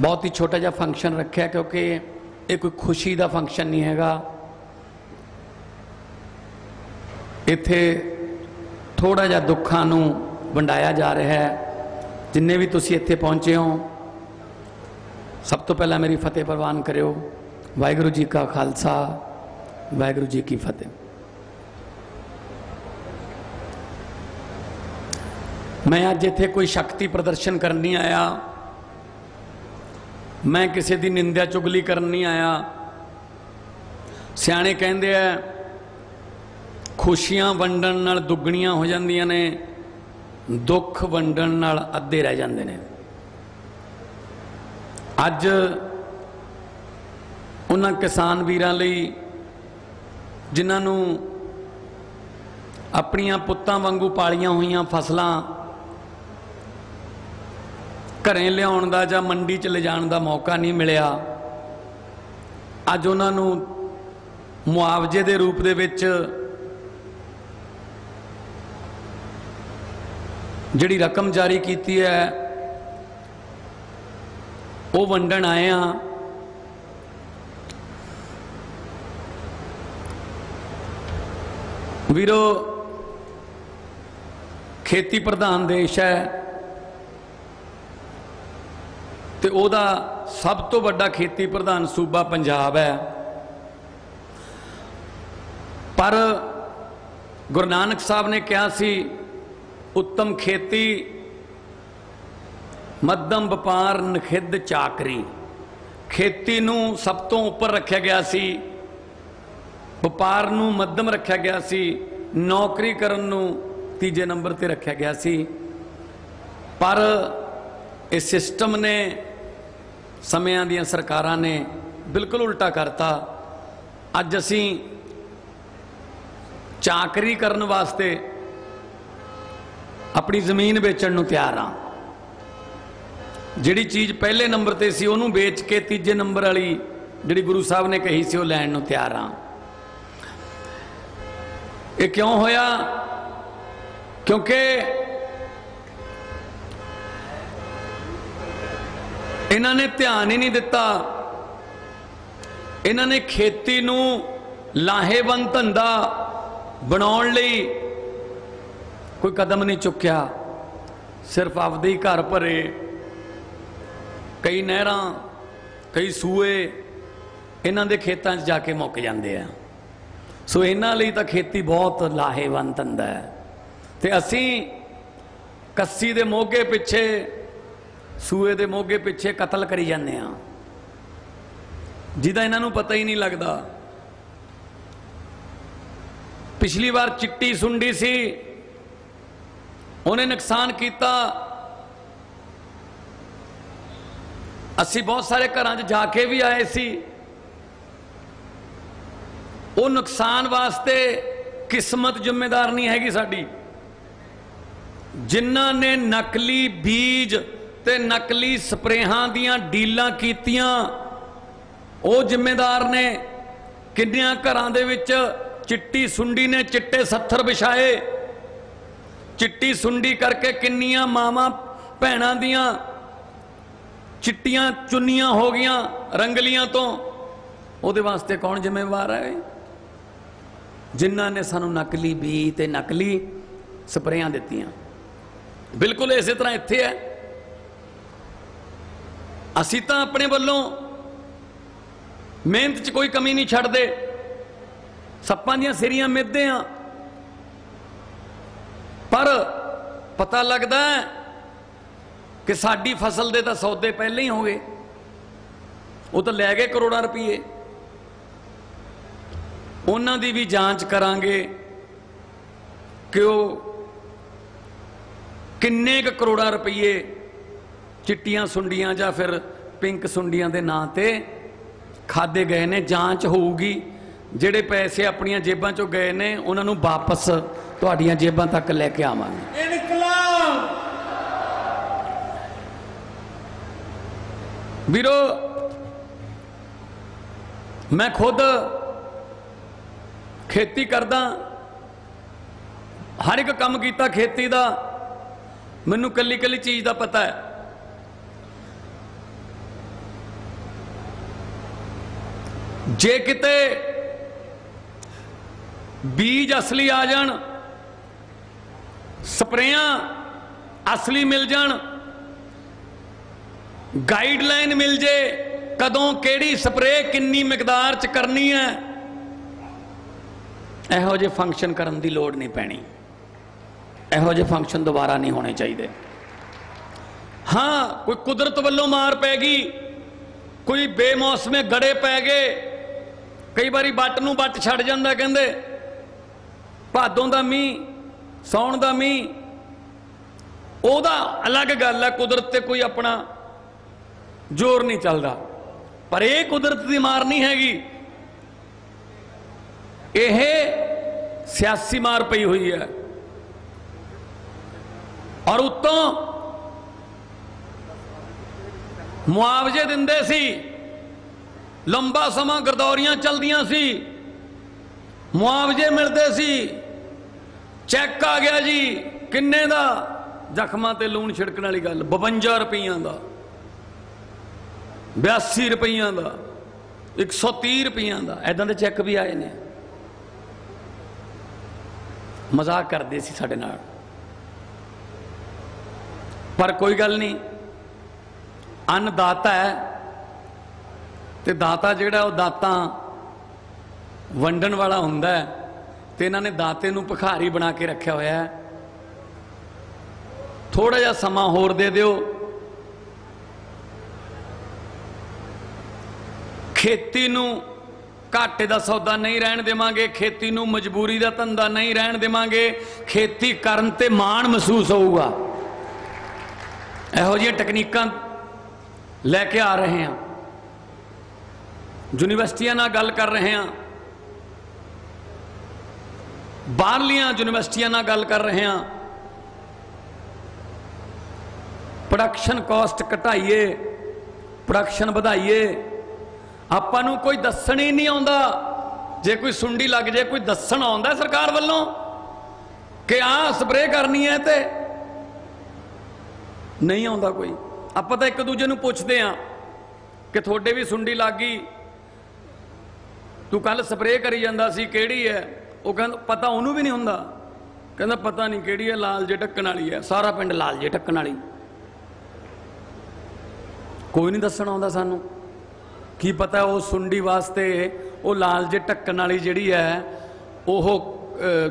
ਬਹੁਤ ਹੀ ਛੋਟਾ ਜਿਹਾ ਫੰਕਸ਼ਨ ਰੱਖਿਆ ਕਿਉਂਕਿ ਇਹ ਕੋਈ ਖੁਸ਼ੀ ਦਾ ਫੰਕਸ਼ਨ ਨਹੀਂ ਹੈਗਾ। ਇੱਥੇ ਥੋੜਾ ਜਿਹਾ ਦੁੱਖਾਂ ਨੂੰ ਵੰਡਾਇਆ ਜਾ ਰਿਹਾ ਹੈ। ਜਿੰਨੇ ਵੀ ਤੁਸੀਂ ਇੱਥੇ ਪਹੁੰਚੇ ਹੋ, ਸਭ ਤੋਂ ਪਹਿਲਾਂ ਮੇਰੀ ਫਤਿਹ ਪ੍ਰਵਾਨ ਕਰਿਓ। ਵਾਹਿਗੁਰੂ ਜੀ ਕਾ ਖਾਲਸਾ, ਵਾਹਿਗੁਰੂ ਜੀ ਕੀ ਫਤਿਹ। ਮੈਂ ਅੱਜ ਇੱਥੇ ਕੋਈ ਸ਼ਕਤੀ ਪ੍ਰਦਰਸ਼ਨ ਕਰਨ ਨਹੀਂ ਆਇਆ। ਮੈਂ ਕਿਸੇ ਦੀ ਨਿੰਦਿਆ ਚੁਗਲੀ ਕਰਨ ਨਹੀਂ ਆਇਆ। ਸਿਆਣੇ ਕਹਿੰਦੇ ਆ ਖੁਸ਼ੀਆਂ ਵੰਡਣ ਨਾਲ ਦੁੱਗਣੀਆਂ ਹੋ ਜਾਂਦੀਆਂ ਨੇ, ਦੁੱਖ ਵੰਡਣ ਨਾਲ ਅੱਧੇ ਰਹਿ ਜਾਂਦੇ ਨੇ। ਅੱਜ ਉਹਨਾਂ ਕਿਸਾਨ ਵੀਰਾਂ ਲਈ ਜਿਨ੍ਹਾਂ ਨੂੰ ਆਪਣੀਆਂ ਪੁੱਤਾਂ ਵਾਂਗੂ ਪਾਲੀਆਂ ਹੋਈਆਂ ਫਸਲਾਂ ਘਰੇ ਲਿਆਉਣ ਦਾ ਜਾਂ ਮੰਡੀ ਚ ਲਿਜਾਣ ਦਾ ਮੌਕਾ ਨਹੀਂ ਮਿਲਿਆ, ਅੱਜ ਉਹਨਾਂ ਨੂੰ ਮੁਆਵਜ਼ੇ ਦੇ ਰੂਪ ਦੇ ਵਿੱਚ ਜਿਹੜੀ ਰਕਮ ਜਾਰੀ ਕੀਤੀ ਹੈ, ਉਹ ਵੰਡਣ ਆਏ ਆ ਵੀਰੋ, ਖੇਤੀ ਪ੍ਰਧਾਨ ਦੇਸ਼ ਹੈ ਤੇ ਉਹਦਾ ਸਭ ਤੋਂ ਵੱਡਾ ਖੇਤੀ ਪ੍ਰਧਾਨ ਸੂਬਾ ਪੰਜਾਬ ਹੈ। ਪਰ ਗੁਰੂ ਨਾਨਕ ਸਾਹਿਬ ਨੇ ਕਿਹਾ ਸੀ ਉੱਤਮ ਖੇਤੀ, ਮੱਧਮ ਵਪਾਰ, ਨਖਿੱਧ ਚਾਕਰੀ। ਖੇਤੀ ਨੂੰ ਸਭ ਤੋਂ ਉੱਪਰ ਰੱਖਿਆ ਗਿਆ ਸੀ। ਵਪਾਰ ਨੂੰ ਮੱਧਮ ਰੱਖਿਆ ਗਿਆ ਸੀ। ਨੌਕਰੀ ਕਰਨ ਨੂੰ ਤੀਜੇ ਨੰਬਰ ਤੇ ਰੱਖਿਆ ਗਿਆ ਸੀ। ਪਰ ਇਹ ਸਿਸਟਮ ਨੇ ਸਮਿਆਂ ਦੀਆਂ ਸਰਕਾਰਾਂ ਨੇ ਬਿਲਕੁਲ ਉਲਟਾ ਕਰਤਾ। ਅੱਜ ਅਸੀਂ ਚਾਕਰੀ ਕਰਨ ਵਾਸਤੇ ਆਪਣੀ ਜ਼ਮੀਨ ਵੇਚਣ ਨੂੰ ਤਿਆਰ ਹਾਂ ਜਿਹੜੀ ਚੀਜ਼ ਪਹਿਲੇ ਨੰਬਰ ਤੇ ਸੀ, ਉਹਨੂੰ ਵੇਚ ਕੇ ਤੀਜੇ ਨੰਬਰ ਵਾਲੀ ਜਿਹੜੀ ਗੁਰੂ ਸਾਹਿਬ ਨੇ ਕਹੀ ਸੀ, ਉਹ ਲੈਣ ਨੂੰ ਤਿਆਰ ਹਾਂ ਇਹ ਕਿਉਂ ਹੋਇਆ? ਕਿਉਂਕਿ ਇਹਨਾਂ ਨੇ ਧਿਆਨ ਹੀ ਨਹੀਂ ਦਿੱਤਾ। ਇਹਨਾਂ ਨੇ ਖੇਤੀ ਨੂੰ ਲਾਹੇਵੰਦ ਧੰਦਾ ਬਣਾਉਣ ਲਈ ਕੋਈ ਕਦਮ ਨਹੀਂ ਚੁੱਕਿਆ। ਸਿਰਫ ਆਪਦੇ ਹੀ ਘਰ ਭਰੇ। ਕਈ ਨਹਿਰਾਂ, ਕਈ ਸੂਏ ਇਹਨਾਂ ਦੇ ਖੇਤਾਂ 'ਚ ਜਾ ਕੇ ਮੁੱਕ ਜਾਂਦੇ ਆ। ਸੋ ਇਹਨਾਂ ਲਈ ਤਾਂ ਖੇਤੀ ਬਹੁਤ ਲਾਹੇਵੰਦ ਧੰਦਾ ਹੈ। ਤੇ ਅਸੀਂ ਕੱਸੀ ਦੇ ਮੋਗੇ ਪਿੱਛੇ, ਸੂਏ ਦੇ ਮੋਗੇ ਪਿੱਛੇ ਕਤਲ ਕਰੀ ਜਾਂਦੇ ਆ ਜਿਹਦਾ ਇਹਨਾਂ ਨੂੰ ਪਤਾ ਹੀ ਨਹੀਂ ਲੱਗਦਾ। ਪਿਛਲੀ ਵਾਰ ਚਿੱਟੀ ਸੁੰਡੀ ਸੀ। ਉਹਨੇ ਨੁਕਸਾਨ ਕੀਤਾ। ਅਸੀਂ ਬਹੁਤ ਸਾਰੇ ਘਰਾਂ 'ਚ ਜਾ ਕੇ ਵੀ ਆਏ ਸੀ। ਉਹ ਨੁਕਸਾਨ ਵਾਸਤੇ ਕਿਸਮਤ ਜ਼ਿੰਮੇਦਾਰ ਨਹੀਂ ਹੈਗੀ ਸਾਡੀ। ਜਿਨ੍ਹਾਂ ਨੇ ਨਕਲੀ ਬੀਜ ਤੇ ਨਕਲੀ ਸਪਰੇਹਾਂ ਦੀਆਂ ਡੀਲਾਂ ਕੀਤੀਆਂ, ਉਹ ਜ਼ਿੰਮੇਦਾਰ ਨੇ। ਕਿੰਨਿਆਂ ਘਰਾਂ ਦੇ ਵਿੱਚ ਚਿੱਟੀ ਸੁੰਡੀ ਨੇ, ਚਿੱਟੇ ਸੱਥਰ ਵਿਛਾਏ। ਚਿੱਟੀ ਸੁੰਡੀ ਕਰਕੇ ਕਿੰਨੀਆਂ ਮਾਵਾਂ ਭੈਣਾਂ ਦੀਆਂ ਚਿੱਟੀਆਂ ਚੁੰਨੀਆਂ ਹੋ ਗਈਆਂ ਰੰਗਲੀਆਂ ਤੋਂ। ਉਹਦੇ ਵਾਸਤੇ ਕੌਣ ਜ਼ਿੰਮੇਵਾਰ ਹੈ? ਜਿਨ੍ਹਾਂ ਨੇ ਸਾਨੂੰ ਨਕਲੀ ਬੀ ਤੇ ਨਕਲੀ ਸਪਰੇਆਂ ਦਿੱਤੀਆਂ। ਬਿਲਕੁਲ ਇਸੇ ਤਰ੍ਹਾਂ ਇੱਥੇ ਹੈ। ਅਸੀਂ ਤਾਂ ਆਪਣੇ ਵੱਲੋਂ ਮਿਹਨਤ 'ਚ ਕੋਈ ਕਮੀ ਨਹੀਂ ਛੱਡਦੇ। ਸੱਪਾਂ ਦੀਆਂ ਸਿਰੀਆਂ ਮਿੱਧਦੇ ਆ ਪਰ ਪਤਾ ਲੱਗਦਾ ਕਿ ਸਾਡੀ ਫਸਲ ਦੇ ਤਾਂ ਸੌਦੇ ਪਹਿਲਾਂ ਹੀ ਹੋ ਗਏ ਉਹ ਤਾਂ ਲੈ ਗਏ ਕਰੋੜਾਂ ਰੁਪਏ। ਉਹਨਾਂ ਦੀ ਵੀ ਜਾਂਚ ਕਰਾਂਗੇ ਕਿ ਉਹ ਕਿੰਨੇ ਕੁ ਕਰੋੜਾਂ ਰੁਪਏ ਚਿੱਟੀਆਂ ਸੁੰਡੀਆਂ ਜਾਂ ਫਿਰ ਪਿੰਕ ਸੁੰਡੀਆਂ ਦੇ ਨਾਂ ਤੇ ਖਾਦੇ ਗਏ ਨੇ, ਜਾਂਚ ਹੋਊਗੀ। ਜਿਹੜੇ ਪੈਸੇ ਆਪਣੀਆਂ ਜੇਬਾਂ ਚੋਂ ਗਏ ਨੇ, ਉਹਨਾਂ ਨੂੰ ਵਾਪਸ ਤੁਹਾਡੀਆਂ ਜੇਬਾਂ ਤੱਕ ਲੈ ਕੇ ਆਵਾਂਗੇ। ਇਨਕਲਾਬ ਵੀਰੋ ਮੈਂ ਖੁਦ ਖੇਤੀ ਕਰਦਾ ਹਰ ਇੱਕ ਕੰਮ ਕੀਤਾ ਖੇਤੀ ਦਾ ਮੈਨੂੰ ਕੱਲੀ ਕੱਲੀ ਚੀਜ਼ ਦਾ ਪਤਾ ਹੈ। ਜੇ ਕਿਤੇ ਬੀਜ ਅਸਲੀ ਆ ਜਾਣ ਸਪਰੇਆਂ ਅਸਲੀ ਮਿਲ ਜਾਣ ਗਾਈਡਲਾਈਨ ਮਿਲ ਜੇ, ਕਦੋਂ ਕਿਹੜੀ ਸਪਰੇਅ ਕਿੰਨੀ ਮਿਕਦਾਰ ਚ ਕਰਨੀ ਹੈ, ਇਹੋ ਜਿਹੇ ਫੰਕਸ਼ਨ ਕਰਨ ਦੀ ਲੋੜ ਨਹੀਂ ਪੈਣੀ। ਇਹੋ ਜਿਹੇ ਫੰਕਸ਼ਨ ਦੁਬਾਰਾ ਨਹੀਂ ਹੋਣੇ ਚਾਹੀਦੇ। ਹਾਂ, ਕੋਈ ਕੁਦਰਤ ਵੱਲੋਂ ਮਾਰ ਪੈ ਗਈ, ਕੋਈ ਬੇਮੌਸਮੇ ਗੜੇ ਪੈ ਗਏ, ਕਈ ਵਾਰੀ ਬੱਟ ਨੂੰ ਬੱਟ ਛੱਡ ਜਾਂਦਾ ਕਹਿੰਦੇ, ਭਾਦੋਂ ਦਾ ਮੀਂਹ ਸੌਣ ਦਾ ਮੀਂਹ, ਉਹਦਾ ਅਲੱਗ ਗੱਲ ਹੈ ਕੁਦਰਤ ਤੇ ਕੋਈ ਆਪਣਾ ਜ਼ੋਰ ਨਹੀਂ ਚੱਲਦਾ। ਪਰ ਇਹ ਕੁਦਰਤ ਦੀ ਮਾਰ ਨਹੀਂ ਹੈਗੀ। ਇਹ ਸਿਆਸੀ ਮਾਰ ਪਈ ਹੋਈ ਹੈ। ਔਰ ਉਤੋਂ ਮੁਆਵਜ਼ੇ ਦਿੰਦੇ ਸੀ। ਲੰਬਾ ਸਮਾਂ ਗਰਦੌਰੀਆਂ ਚੱਲਦੀਆਂ ਸੀ। ਮੁਆਵਜ਼ੇ ਮਿਲਦੇ ਸੀ। ਚੈੱਕ ਆ ਗਿਆ ਜੀ। ਕਿੰਨੇ ਦਾ? ਜ਼ਖਮਾਂ ਤੇ ਲੂਣ ਛਿੜਕਣ ਵਾਲੀ ਗੱਲ। 52 ਰੁਪਈਆਂ ਦਾ। 82 ਰੁਪਈਆਂ ਦਾ। 130 ਰੁਪਈਆਂ ਦਾ। ਐਦਾਂ ਦੇ ਚੈੱਕ ਵੀ ਆਏ ਨੇ। ਮਜ਼ਾਕ ਕਰਦੇ ਸੀ ਸਾਡੇ ਨਾਲ। ਪਰ ਕੋਈ ਗੱਲ ਨਹੀਂ। ਅੰਨ ਦਾਤਾ ਹੈ। ਤੇ ਦਾਤਾ ਜਿਹੜਾ ਉਹ ਦਾਤਾ ਵੰਡਣ ਵਾਲਾ ਹੁੰਦਾ ਹੈ। ਤੇ ਇਹਨਾਂ ਨੇ ਦਾਤੇ ਨੂੰ ਭਿਖਾਰੀ ਬਣਾ ਕੇ ਰੱਖਿਆ ਹੋਇਆ ਹੈ। ਥੋੜਾ ਜਿਹਾ ਸਮਾਂ ਹੋਰ ਦੇ ਦਿਓ। ਖੇਤੀ ਨੂੰ ਘਾਟੇ ਦਾ ਸੌਦਾ ਨਹੀਂ ਰਹਿਣ ਦੇਵਾਂਗੇ, ਖੇਤੀ ਨੂੰ ਮਜਬੂਰੀ ਦਾ ਧੰਦਾ ਨਹੀਂ ਰਹਿਣ ਦੇਵਾਂਗੇ, ਖੇਤੀ ਕਰਨ ਤੇ ਮਾਣ ਮਹਿਸੂਸ ਹੋਊਗਾ। ਇਹੋ ਜਿਹੀਆਂ ਟੈਕਨੀਕਾਂ ਲੈ ਕੇ ਆ ਰਹੇ ਹਾਂ। ਯੂਨੀਵਰਸਿਟੀਆਂ ਨਾਲ ਗੱਲ ਕਰ ਰਹੇ ਹਾਂ। ਬਾਹਰਲੀਆਂ ਯੂਨੀਵਰਸਿਟੀਆਂ ਨਾਲ ਗੱਲ ਕਰ ਰਹੇ ਹਾਂ। ਪ੍ਰੋਡਕਸ਼ਨ ਕਾਸਟ ਘਟਾਈਏ ਪ੍ਰੋਡਕਸ਼ਨ ਵਧਾਈਏ, ਆਪਾਂ ਨੂੰ ਕੋਈ ਦੱਸਣ ਹੀ ਨਹੀਂ ਆਉਂਦਾ। ਜੇ ਕੋਈ ਸੁੰਡੀ ਲੱਗ ਜੇ, ਕੋਈ ਦੱਸਣ ਆਉਂਦਾ ਸਰਕਾਰ ਵੱਲੋਂ ਕਿ ਆਹ ਸਪਰੇਅ ਕਰਨੀ ਹੈ ਤੇ ਨਹੀਂ ਆਉਂਦਾ ਕੋਈ। ਆਪਾਂ ਤਾਂ ਇੱਕ ਦੂਜੇ ਨੂੰ ਪੁੱਛਦੇ ਆ ਕਿ ਤੁਹਾਡੇ ਵੀ ਸੁੰਡੀ ਲੱਗ ਗਈ। ਤੂੰ ਕੱਲ ਸਪਰੇਅ ਕਰੀ ਜਾਂਦਾ ਸੀ, ਕਿਹੜੀ ਹੈ? ਉਹ ਕਹਿੰਦਾ, ਪਤਾ ਉਹਨੂੰ ਵੀ ਨਹੀਂ ਹੁੰਦਾ। ਕਹਿੰਦਾ, ਪਤਾ ਨਹੀਂ ਕਿਹੜੀ ਹੈ, ਲਾਲ ਜੇ ਢੱਕਣ ਵਾਲੀ ਹੈ। ਸਾਰਾ ਪਿੰਡ ਲਾਲ ਜੇ ਢੱਕਣ ਵਾਲੀ। ਕੋਈ ਨਹੀਂ ਦੱਸਣ ਆਉਂਦਾ ਸਾਨੂੰ। ਕੀ ਪਤਾ ਉਹ ਸੁੰਡੀ ਵਾਸਤੇ ਉਹ ਲਾਲ ਜੇ ਢੱਕਣ ਵਾਲੀ ਜਿਹੜੀ ਹੈ, ਉਹ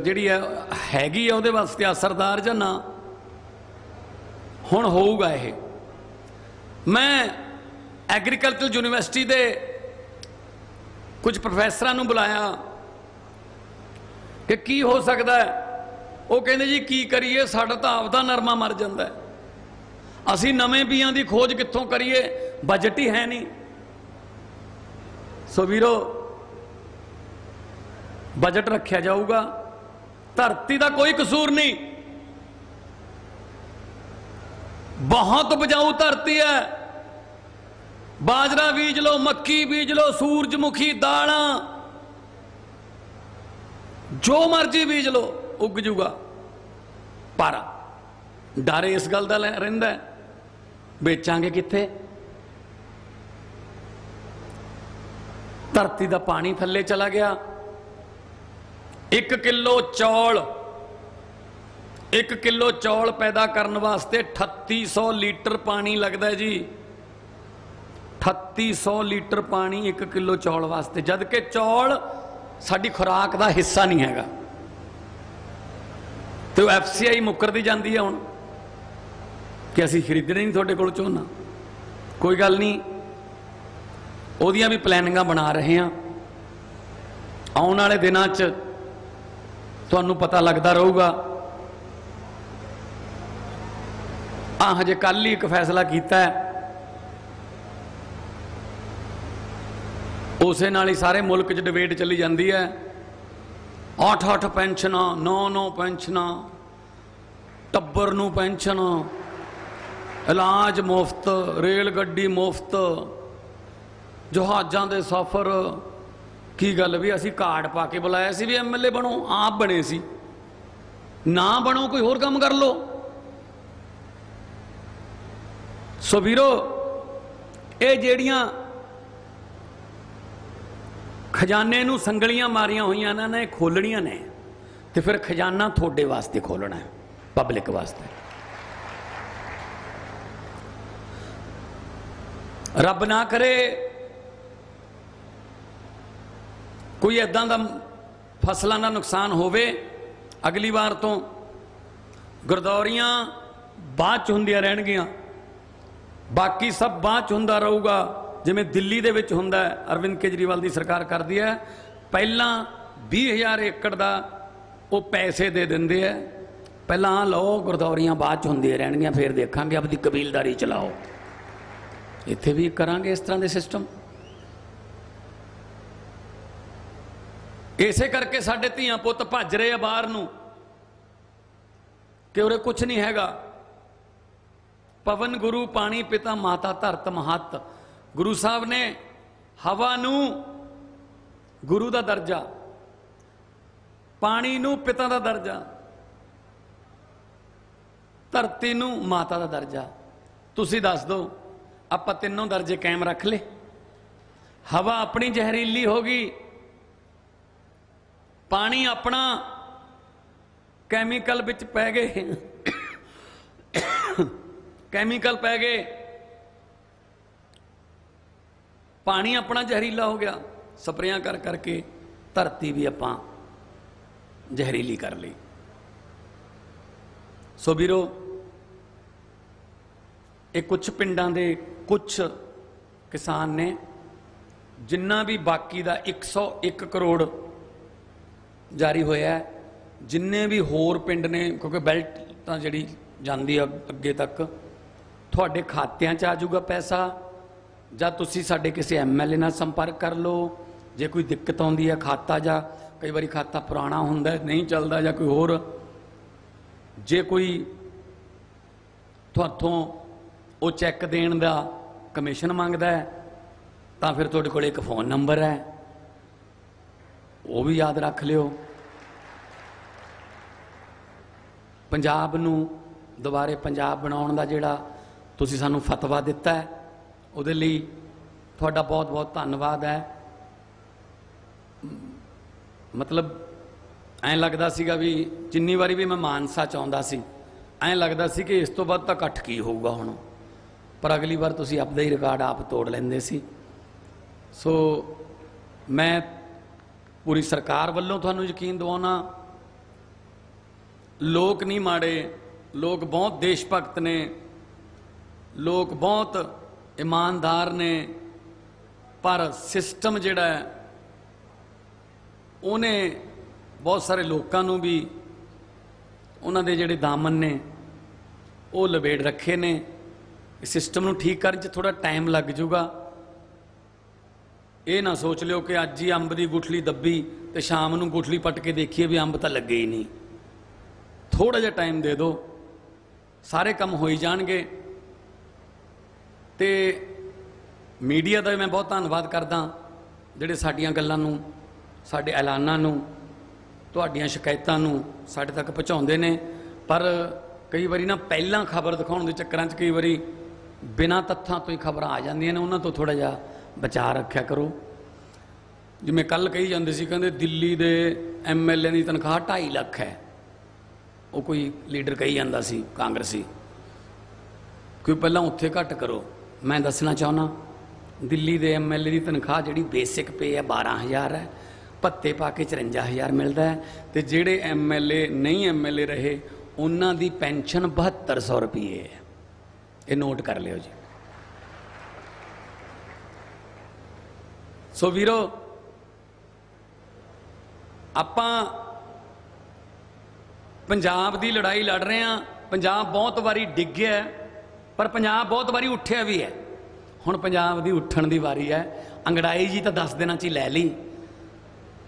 ਜਿਹੜੀ ਹੈ, ਹੈਗੀ ਹੈ ਉਹਦੇ ਵਾਸਤੇ ਅਸਰਦਾਰ ਜਾਂ ਨਾ? ਹੁਣ ਹੋਊਗਾ ਇਹ। ਮੈਂ ਐਗਰੀਕਲਚਰ ਯੂਨੀਵਰਸਿਟੀ ਦੇ ਕੁਝ ਪ੍ਰੋਫੈਸਰਾਂ ਨੂੰ ਬੁਲਾਇਆ। ਕਿ ਕੀ ਹੋ ਸਕਦਾ ਹੈ? ਉਹ ਕਹਿੰਦੇ ਜੀ, ਕੀ ਕਰੀਏ? ਸਾਡਾ ਤਾਂ ਆਪਦਾ ਨਰਮਾ ਮਰ ਜਾਂਦਾ ਹੈ। ਅਸੀਂ ਨਵੇਂ ਬੀਆਂ ਦੀ ਖੋਜ ਕਿੱਥੋਂ ਕਰੀਏ? ਬਜਟ ਹੀ ਹੈ ਨਹੀਂ। ਸੋ ਵੀਰੋ ਬਜਟ ਰੱਖਿਆ ਜਾਊਗਾ। ਧਰਤੀ ਦਾ ਕੋਈ ਕਸੂਰ ਨਹੀਂ। ਬਹੁਤ ਉਪਜਾਊ ਧਰਤੀ ਹੈ। ਬਾਜਰਾ ਬੀਜ ਲਓ, ਮੱਕੀ ਬੀਜ ਲਓ, ਸੂਰਜਮੁਖੀ ਦਾਲਾਂ। ਜੋ ਮਰਜ਼ੀ ਬੀਜ ਲਓ, ਉੱਗ ਜੂਗਾ। ਪਰ ਡਰ ਇਸ ਗੱਲ ਦਾ ਲੈ- ਰਹਿੰਦਾ ਵੇਚਾਂਗੇ ਕਿੱਥੇ? ਧਰਤੀ ਦਾ ਪਾਣੀ ਥੱਲੇ ਚਲਾ ਗਿਆ। 1 ਕਿਲੋ ਚੌਲ 1 ਕਿਲੋ ਚੌਲ ਪੈਦਾ ਕਰਨ ਵਾਸਤੇ 3800 ਲੀਟਰ ਪਾਣੀ ਲੱਗਦਾ ਹੈ ਜੀ। 3800 ਲੀਟਰ ਪਾਣੀ 1 ਕਿਲੋ ਚੌਲ ਵਾਸਤੇ ਜਦ ਕਿ ਚੌਲ ਸਾਡੀ ਖੁਰਾਕ ਦਾ ਹਿੱਸਾ ਨਹੀਂ ਹੈਗਾ। ਤੇ ਉਹ ਐਫਸੀਆਈ ਮੁੱਕਰਦੀ ਜਾਂਦੀ ਹੈ ਹੁਣ ਕਿ ਅਸੀਂ ਖਰੀਦਣੇ ਨਹੀਂ ਤੁਹਾਡੇ ਕੋਲ ਝੋਨਾ। ਕੋਈ ਗੱਲ ਨਹੀਂ, ਉਹਦੀਆਂ ਵੀ ਪਲੈਨਿੰਗਾਂ ਬਣਾ ਰਹੇ ਹਾਂ। ਆਉਣ ਵਾਲੇ ਦਿਨਾਂ 'ਚ ਤੁਹਾਨੂੰ ਪਤਾ ਲੱਗਦਾ ਰਹੂਗਾ। ਆ ਹਜੇ ਕੱਲ ਹੀ ਇੱਕ ਫੈਸਲਾ ਕੀਤਾ ਹੈ। ਉਸੇ ਨਾਲ ਹੀ ਸਾਰੇ ਮੁਲਕ 'ਚ ਡਿਬੇਟ ਚੱਲੀ ਜਾਂਦੀ ਹੈ। ਅੱਠ ਅੱਠ ਪੈਨਸ਼ਨਾਂ, ਨੌ ਨੌ ਪੈਨਸ਼ਨਾਂ, ਟੱਬਰ ਨੂੰ ਪੈਨਸ਼ਨ, ਇਲਾਜ ਮੁਫਤ, ਰੇਲ ਗੱਡੀ ਮੁਫਤ, ਜਹਾਜ਼ਾਂ ਦੇ ਸਫ਼ਰ, ਕੀ ਗੱਲ ਵੀ ਅਸੀਂ ਕਾਰਡ ਪਾ ਕੇ ਬੁਲਾਇਆ ਸੀ ਵੀ ਐਮਐਲਏ ਬਣੋ, ਆਪ ਬਣੇ ਸੀ। ਨਾ ਬਣੋ ਕੋਈ ਹੋਰ ਕੰਮ ਕਰ ਲਓ। ਸੋ ਵੀਰੋ, ਇਹ ਜਿਹੜੀਆਂ ਖਜ਼ਾਨੇ ਨੂੰ ਸੰਗਲੀਆਂ ਮਾਰੀਆਂ ਹੋਈਆਂ ਇਹਨਾਂ ਨੇ ਖੋਲਣੀਆਂ ਨੇ, ਤੇ ਫਿਰ ਖਜ਼ਾਨਾ ਤੁਹਾਡੇ ਵਾਸਤੇ ਖੋਲਣਾ ਹੈ ਪਬਲਿਕ ਵਾਸਤੇ। ਰੱਬ ਨਾ ਕਰੇ ਕੋਈ ਐਦਾਂ ਦਾ ਫਸਲਾਂ ਦਾ ਨੁਕਸਾਨ ਹੋਵੇ, ਅਗਲੀ ਵਾਰ ਤੋਂ ਗੁਰਦੌਰੀਆਂ ਬਾਅਦ ਚ ਹੁੰਦੀਆਂ ਰਹਿਣਗੀਆਂ, ਬਾਕੀ ਸਭ ਬਾਅਦ ਚ ਹੁੰਦਾ ਰਹੂਗਾ। ਜਿਵੇਂ ਦਿੱਲੀ ਦੇ ਵਿੱਚ ਹੁੰਦਾ ਅਰਵਿੰਦ ਕੇਜਰੀਵਾਲ ਦੀ ਸਰਕਾਰ ਕਰਦੀ ਹੈ, ਪਹਿਲਾਂ 20000 ਏਕੜ ਦਾ ਉਹ ਪੈਸੇ ਦੇ ਦਿੰਦੇ ਆ ਪਹਿਲਾਂ ਲਓ, ਗੁਰਦੌਰੀਆਂ ਬਾਅਦ ਚ ਹੁੰਦੀਆਂ ਰਹਿਣਗੀਆਂ, ਫਿਰ ਦੇਖਾਂਗੇ ਆਪਣੀ ਕਬੀਲਦਾਰੀ ਚਲਾਓ। ਇੱਥੇ ਵੀ ਕਰਾਂਗੇ ਇਸ ਤਰ੍ਹਾਂ ਦੇ ਸਿਸਟਮ ਇਸੇ ਕਰਕੇ ਸਾਡੇ ਧੀਆਂ ਪੁੱਤ ਭੱਜ ਰਹੇ ਆ ਬਾਹਰ ਨੂੰ, ਕਿ ਉਰੇ ਕੁਝ ਨਹੀਂ ਹੈਗਾ। ਪਵਨ ਗੁਰੂ, ਪਾਣੀ ਪਿਤਾ, ਮਾਤਾ ਧਰਤ ਮਹੱਤ। ਗੁਰੂ ਸਾਹਿਬ ਨੇ ਹਵਾ ਨੂੰ ਗੁਰੂ ਦਾ ਦਰਜਾ, ਪਾਣੀ ਨੂੰ ਪਿਤਾ ਦਾ ਦਰਜਾ, ਧਰਤੀ ਨੂੰ ਮਾਤਾ ਦਾ ਦਰਜਾ। ਤੁਸੀਂ ਦੱਸ ਦਿਓ, ਆਪਾਂ ਤਿੰਨੋਂ ਦਰਜੇ ਕਾਇਮ ਰੱਖ ਲੇ ਹਵਾ ਆਪਣੀ ਜ਼ਹਿਰੀਲੀ ਹੋ ਗਈ, ਪਾਣੀ ਆਪਣਾ ਕੈਮੀਕਲ ਵਿੱਚ ਪੈ ਗਏ। ਕੈਮੀਕਲ ਪੈ ਗਏ। ਪਾਣੀ ਆਪਣਾ ਜ਼ਹਿਰੀਲਾ ਹੋ ਗਿਆ। ਸਪਰੇਆਂ ਕਰ ਕਰਕੇ ਧਰਤੀ ਵੀ ਆਪਾਂ ਜ਼ਹਿਰੀਲੀ ਕਰ ਲਈ। ਸੋ ਵੀਰੋ, ਇਹ ਕੁਝ ਪਿੰਡਾਂ ਦੇ ਕੁਝ ਕਿਸਾਨ ਨੇ, ਜਿੰਨਾ ਵੀ ਬਾਕੀ ਦਾ 101 ਕਰੋੜ ਜਾਰੀ ਹੋਇਆ ਜਿੰਨੇ ਵੀ ਹੋਰ ਪਿੰਡ ਨੇ, ਕਿਉਂਕਿ ਬੈਲਟ ਤਾਂ ਜਿਹੜੀ ਜਾਂਦੀ ਆ ਅੱਗੇ ਤੱਕ, ਤੁਹਾਡੇ ਖਾਤਿਆਂ 'ਚ ਆ ਜਾਊਗਾ ਪੈਸਾ। ਜਾਂ ਤੁਸੀਂ ਸਾਡੇ ਕਿਸੇ ਐਮਐਲਏ ਨਾਲ ਸੰਪਰਕ ਕਰ ਲਓ। ਜੇ ਕੋਈ ਦਿੱਕਤ ਆਉਂਦੀ ਹੈ, ਖਾਤਾ ਜਾਂ ਕਈ ਵਾਰੀ ਖਾਤਾ ਪੁਰਾਣਾ ਹੁੰਦਾ ਨਹੀਂ ਚੱਲਦਾ ਜਾਂ ਕੋਈ ਹੋਰ। ਜੇ ਕੋਈ ਤੁਹਾਥੋਂ ਉਹ ਚੈੱਕ ਦੇਣ ਦਾ ਕਮਿਸ਼ਨ ਮੰਗਦਾ ਹੈ, ਤਾਂ ਫਿਰ ਤੁਹਾਡੇ ਕੋਲ ਇੱਕ ਫੋਨ ਨੰਬਰ ਹੈ। ਉਹ ਵੀ ਯਾਦ ਰੱਖ ਲਿਓ। ਪੰਜਾਬ ਨੂੰ ਦੁਬਾਰੇ ਪੰਜਾਬ ਬਣਾਉਣ ਦਾ ਜਿਹੜਾ ਤੁਸੀਂ ਸਾਨੂੰ ਫਤਵਾ ਦਿੱਤਾ ਹੈ ਉਹਦੇ ਲਈ ਤੁਹਾਡਾ ਬਹੁਤ ਬਹੁਤ ਧੰਨਵਾਦ ਹੈ। ਮਤਲਬ ਐਂ ਲੱਗਦਾ ਸੀਗਾ ਵੀ ਜਿੰਨੀ ਵਾਰੀ ਵੀ ਮੈਂ ਮਾਨਸਾ ਚਾਹੁੰਦਾ ਸੀ, ਐਂ ਲੱਗਦਾ ਸੀ ਕਿ ਇਸ ਤੋਂ ਬਾਅਦ ਤਾਂ ਇਕੱਠ ਕੀ ਹੋਊਗਾ ਹੁਣ। ਪਰ ਅਗਲੀ ਵਾਰ ਤੁਸੀਂ ਆਪਦਾ ਹੀ ਰਿਕਾਰਡ ਆਪ ਤੋੜ ਲੈਂਦੇ ਸੀ। ਸੋ ਮੈਂ ਪੂਰੀ ਸਰਕਾਰ ਵੱਲੋਂ ਤੁਹਾਨੂੰ ਯਕੀਨ ਦਿਵਾਉਣਾ, ਲੋਕ ਨਹੀਂ ਮਾੜੇ, ਲੋਕ ਬਹੁਤ ਦੇਸ਼ ਭਗਤ ਨੇ, ਲੋਕ ਬਹੁਤ ਇਮਾਨਦਾਰ ਨੇ, ਪਰ ਸਿਸਟਮ ਜਿਹੜਾ ਹੈ, ਉਹਨੇ ਬਹੁਤ ਸਾਰੇ ਲੋਕਾਂ ਨੂੰ ਵੀ, ਉਹਨਾਂ ਦੇ ਜਿਹੜੇ ਦਾਮਨ ਨੇ, ਉਹ ਲਵੇੜ ਰੱਖੇ ਨੇ। ਸਿਸਟਮ ਨੂੰ ਠੀਕ ਕਰਨ 'ਚ ਥੋੜਾ ਟਾਈਮ ਲੱਗ ਜਾਊਗਾ। ਇਹ ਨਾ ਸੋਚ ਲਿਓ ਕਿ ਅੱਜ ਹੀ ਅੰਬ ਦੀ ਗੁਠਲੀ ਦੱਬੀ ਤੇ ਸ਼ਾਮ ਨੂੰ ਗੁਠਲੀ ਪੱਟ ਕੇ ਦੇਖੀਏ ਵੀ ਅੰਬ ਤਾਂ ਲੱਗੇ ਹੀ ਨਹੀਂ। ਥੋੜਾ ਜਿਹਾ ਟਾਈਮ ਦੇ ਦਿਓ। ਸਾਰੇ ਕੰਮ ਹੋਈ ਜਾਣਗੇ। ਤੇ ਮੀਡੀਆ ਦਾ ਮੈਂ ਬਹੁਤ ਧੰਨਵਾਦ ਕਰਦਾ ਜਿਹੜੇ ਸਾਡੀਆਂ ਗੱਲਾਂ ਨੂੰ, ਸਾਡੇ ਐਲਾਨਾਂ ਨੂੰ, ਤੁਹਾਡੀਆਂ ਸ਼ਿਕਾਇਤਾਂ ਨੂੰ ਸਾਡੇ ਤੱਕ ਪਹੁੰਚਾਉਂਦੇ ਨੇ। ਪਰ ਕਈ ਵਾਰੀ ਨਾ ਪਹਿਲਾਂ ਖਬਰ ਦਿਖਾਉਣ ਦੇ ਚੱਕਰਾਂ 'ਚ ਕਈ ਵਾਰੀ ਬਿਨਾਂ ਤੱਥਾਂ ਤੋਂ ਹੀ ਖਬਰਾਂ ਆ ਜਾਂਦੀਆਂ ਨੇ, ਉਹਨਾਂ ਤੋਂ ਥੋੜਾ ਜਿਹਾ ਬਚਾਅ ਰੱਖਿਆ ਕਰੋ। ਜਿਵੇਂ ਕੱਲ ਕਹੀ ਜਾਂਦੇ ਸੀ, ਕਹਿੰਦੇ ਦਿੱਲੀ ਦੇ ਐਮਐਲਏ ਦੀ ਤਨਖਾਹ 2.5 ਲੱਖ ਹੈ। ਉਹ ਕੋਈ ਲੀਡਰ ਕਹੀ ਜਾਂਦਾ ਸੀ, ਕਾਂਗਰਸੀ। ਕੋਈ ਪਹਿਲਾਂ ਉੱਥੇ ਘੱਟ ਕਰੋ। ਮੈਂ ਦੱਸਣਾ ਚਾਹੁੰਦਾ, ਦਿੱਲੀ ਦੇ ਐਮਐਲਏ ਦੀ ਤਨਖਾਹ ਜਿਹੜੀ ਬੇਸਿਕ ਪੇ ਹੈ 12000 ਹੈ, ਭੱਤੇ ਪਾ ਕੇ 54000 ਮਿਲਦਾ ਹੈ ਤੇ ਜਿਹੜੇ ਐਮਐਲਏ ਨਹੀਂ ਐਮਐਲਏ ਰਹੇ, ਉਹਨਾਂ ਦੀ ਪੈਨਸ਼ਨ 7200 ਰੁਪਏ ਹੈ। ਇਹ ਨੋਟ ਕਰ ਲਿਓ ਜੀ। ਸੋ ਵੀਰੋ, ਆਪਾਂ ਪੰਜਾਬ ਦੀ ਲੜਾਈ ਲੜ ਰਹੇ ਹਾਂ, ਪੰਜਾਬ ਬਹੁਤ ਵਾਰੀ ਡਿੱਗਿਆ ਪਰ ਪੰਜਾਬ ਬਹੁਤ ਵਾਰੀ ਉੱਠਿਆ ਵੀ ਹੈ। ਹੁਣ ਪੰਜਾਬ ਦੀ ਉੱਠਣ ਦੀ ਵਾਰੀ ਹੈ। ਅੰਗੜਾਈ ਜੀ ਤਾਂ 10 ਦਿਨਾਂ 'ਚ ਹੀ ਲੈ ਲਈ।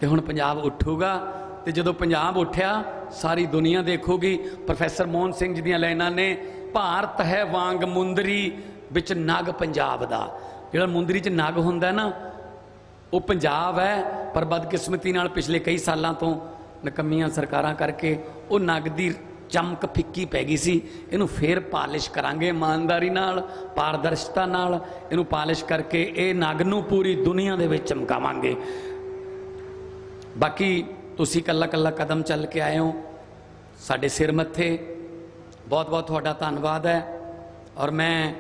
ਤੇ ਹੁਣ ਪੰਜਾਬ ਉੱਠੂਗਾ। ਤੇ ਜਦੋਂ ਪੰਜਾਬ ਉੱਠਿਆ, ਸਾਰੀ ਦੁਨੀਆ ਦੇਖੂਗੀ। ਪ੍ਰੋਫੈਸਰ ਮੋਹਨ ਸਿੰਘ ਜੀ ਦੀਆਂ ਲਾਈਨਾਂ ਨੇ, ਭਾਰਤ ਹੈ ਵਾਂਗ ਮੁੰਦਰੀ ਵਿੱਚ ਨਗ ਪੰਜਾਬ ਦਾ। ਜਿਹੜਾ ਮੁੰਦਰੀ 'ਚ ਨਗ ਹੁੰਦਾ ਨਾ, ਉਹ ਪੰਜਾਬ ਹੈ, ਪਰ ਬਦਕਿਸਮਤੀ ਨਾਲ ਪਿਛਲੇ ਕਈ ਸਾਲਾਂ ਤੋਂ ਨਕਮੀਆਂ ਸਰਕਾਰਾਂ ਕਰਕੇ ਉਹ ਨਗ ਦੀ ਚਮਕ ਫਿੱਕੀ ਪੈ ਗਈ ਸੀ। ਇਹਨੂੰ ਫੇਰ ਪਾਲਿਸ਼ ਕਰਾਂਗੇ ਇਮਾਨਦਾਰੀ ਨਾਲ, ਪਾਰਦਰਸ਼ਤਾ ਨਾਲ। ਇਹਨੂੰ ਪਾਲਿਸ਼ ਕਰਕੇ ਇਹ ਨਗ ਨੂੰ ਪੂਰੀ ਦੁਨੀਆ ਦੇ ਵਿੱਚ ਚਮਕਾਵਾਂਗੇ। ਬਾਕੀ ਤੁਸੀਂ ਕੱਲਾ ਕੱਲਾ ਕਦਮ ਚੱਲ ਕੇ ਆਏ ਹੋ। ਸਾਡੇ ਸਿਰ ਮੱਥੇ। ਬਹੁਤ ਬਹੁਤ ਤੁਹਾਡਾ ਧੰਨਵਾਦ ਹੈ। ਔਰ ਮੈਂ,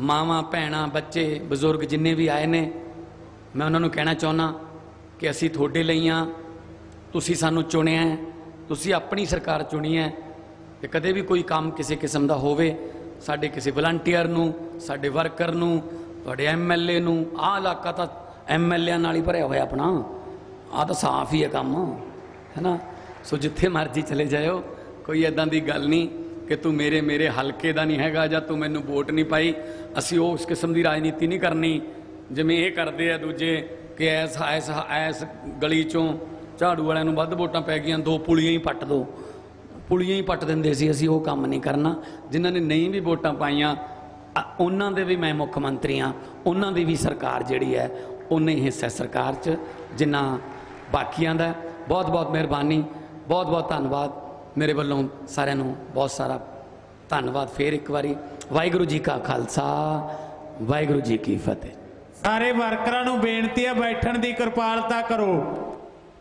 ਮਾਵਾਂ, ਭੈਣਾਂ, ਬੱਚੇ, ਬਜ਼ੁਰਗ ਜਿੰਨੇ ਵੀ ਆਏ ਨੇ, ਮੈਂ ਉਹਨਾਂ ਨੂੰ ਕਹਿਣਾ ਚਾਹੁੰਦਾ ਕਿ ਅਸੀਂ ਤੁਹਾਡੇ ਲਈ ਹਾਂ। ਤੁਸੀਂ ਸਾਨੂੰ ਚੁਣਿਆ ਹੈ। ਤੁਸੀਂ ਆਪਣੀ ਸਰਕਾਰ ਚੁਣੀ ਹੈ ਤੇ ਕਦੇ ਵੀ ਕੋਈ ਕੰਮ ਕਿਸੇ ਕਿਸਮ ਦਾ ਹੋਵੇ, ਸਾਡੇ ਕਿਸੇ ਵਲੰਟੀਅਰ ਨੂੰ, ਸਾਡੇ ਵਰਕਰ ਨੂੰ, ਤੁਹਾਡੇ ਐਮਐਲਏ ਨੂੰ, ਆਹ ਇਲਾਕਾ ਤਾਂ ਐਮਐਲਏਆਂ ਨਾਲ ਹੀ ਭਰਿਆ ਹੋਇਆ ਆਪਣਾ। ਆਹ ਤਾਂ ਸਾਫ਼ ਹੀ ਹੈ ਕੰਮ, ਹੈਨਾ? ਸੋ ਜਿੱਥੇ ਮਰਜ਼ੀ ਚਲੇ ਜਾਇਓ, ਕੋਈ ਐਦਾਂ ਦੀ ਗੱਲ ਨਹੀਂ ਕਿ ਤੂੰ ਮੇਰੇ ਮੇਰੇ ਹਲਕੇ ਦਾ ਨਹੀਂ ਹੈਗਾ ਜਾਂ ਤੂੰ ਮੈਨੂੰ ਵੋਟ ਨਹੀਂ ਪਾਈ। ਅਸੀਂ ਉਹ ਉਸ ਕਿਸਮ ਦੀ ਰਾਜਨੀਤੀ ਨਹੀਂ ਕਰਨੀ, ਜਿਵੇਂ ਇਹ ਕਰਦੇ ਆ ਦੂਜੇ ਕਿ ਐਸ ਐਸ ਐਸ ਗਲੀ ਚੋਂ ਝਾੜੂ ਵਾਲਿਆਂ ਨੂੰ ਵੱਧ ਵੋਟਾਂ ਪੈ ਗਈਆਂ, ਦੋ ਪੁਲੀਆਂ ਹੀ ਪੱਟ ਦੋ। ਪੁਲੀਆਂ ਹੀ ਪੱਟ ਦਿੰਦੇ ਸੀ ਅਸੀਂ, ਉਹ ਕੰਮ ਨਹੀਂ ਕਰਨਾ। ਜਿਨ੍ਹਾਂ ਨੇ ਨਹੀਂ ਵੀ ਵੋਟਾਂ ਪਾਈਆਂ ਉਹਨਾਂ ਦੇ ਵੀ ਮੈਂ ਮੁੱਖ ਮੰਤਰੀ ਹਾਂ। ਉਹਨਾਂ ਦੀ ਵੀ ਸਰਕਾਰ ਜਿਹੜੀ ਹੈ, ਉਹਨੇ ਹੀ ਹਿੱਸਾ ਸਰਕਾਰ 'ਚ, ਜਿੰਨਾ ਬਾਕੀਆਂ ਦਾ ਬਹੁਤ ਬਹੁਤ ਮਿਹਰਬਾਨੀ ਬਹੁਤ ਬਹੁਤ ਧੰਨਵਾਦ। ਮੇਰੇ ਵੱਲੋਂ ਸਾਰਿਆਂ ਨੂੰ ਬਹੁਤ ਸਾਰਾ ਧੰਨਵਾਦ। ਫੇਰ ਇੱਕ ਵਾਰੀ ਵਾਹਿਗੁਰੂ ਜੀ ਕਾ ਖਾਲਸਾ, ਵਾਹਿਗੁਰੂ ਜੀ ਕੀ ਫਤਿਹ। ਸਾਰੇ ਵਰਕਰਾਂ ਨੂੰ ਬੇਨਤੀ ਹੈ ਬੈਠਣ ਦੀ ਕਿਰਪਾਲਤਾ ਕਰੋ।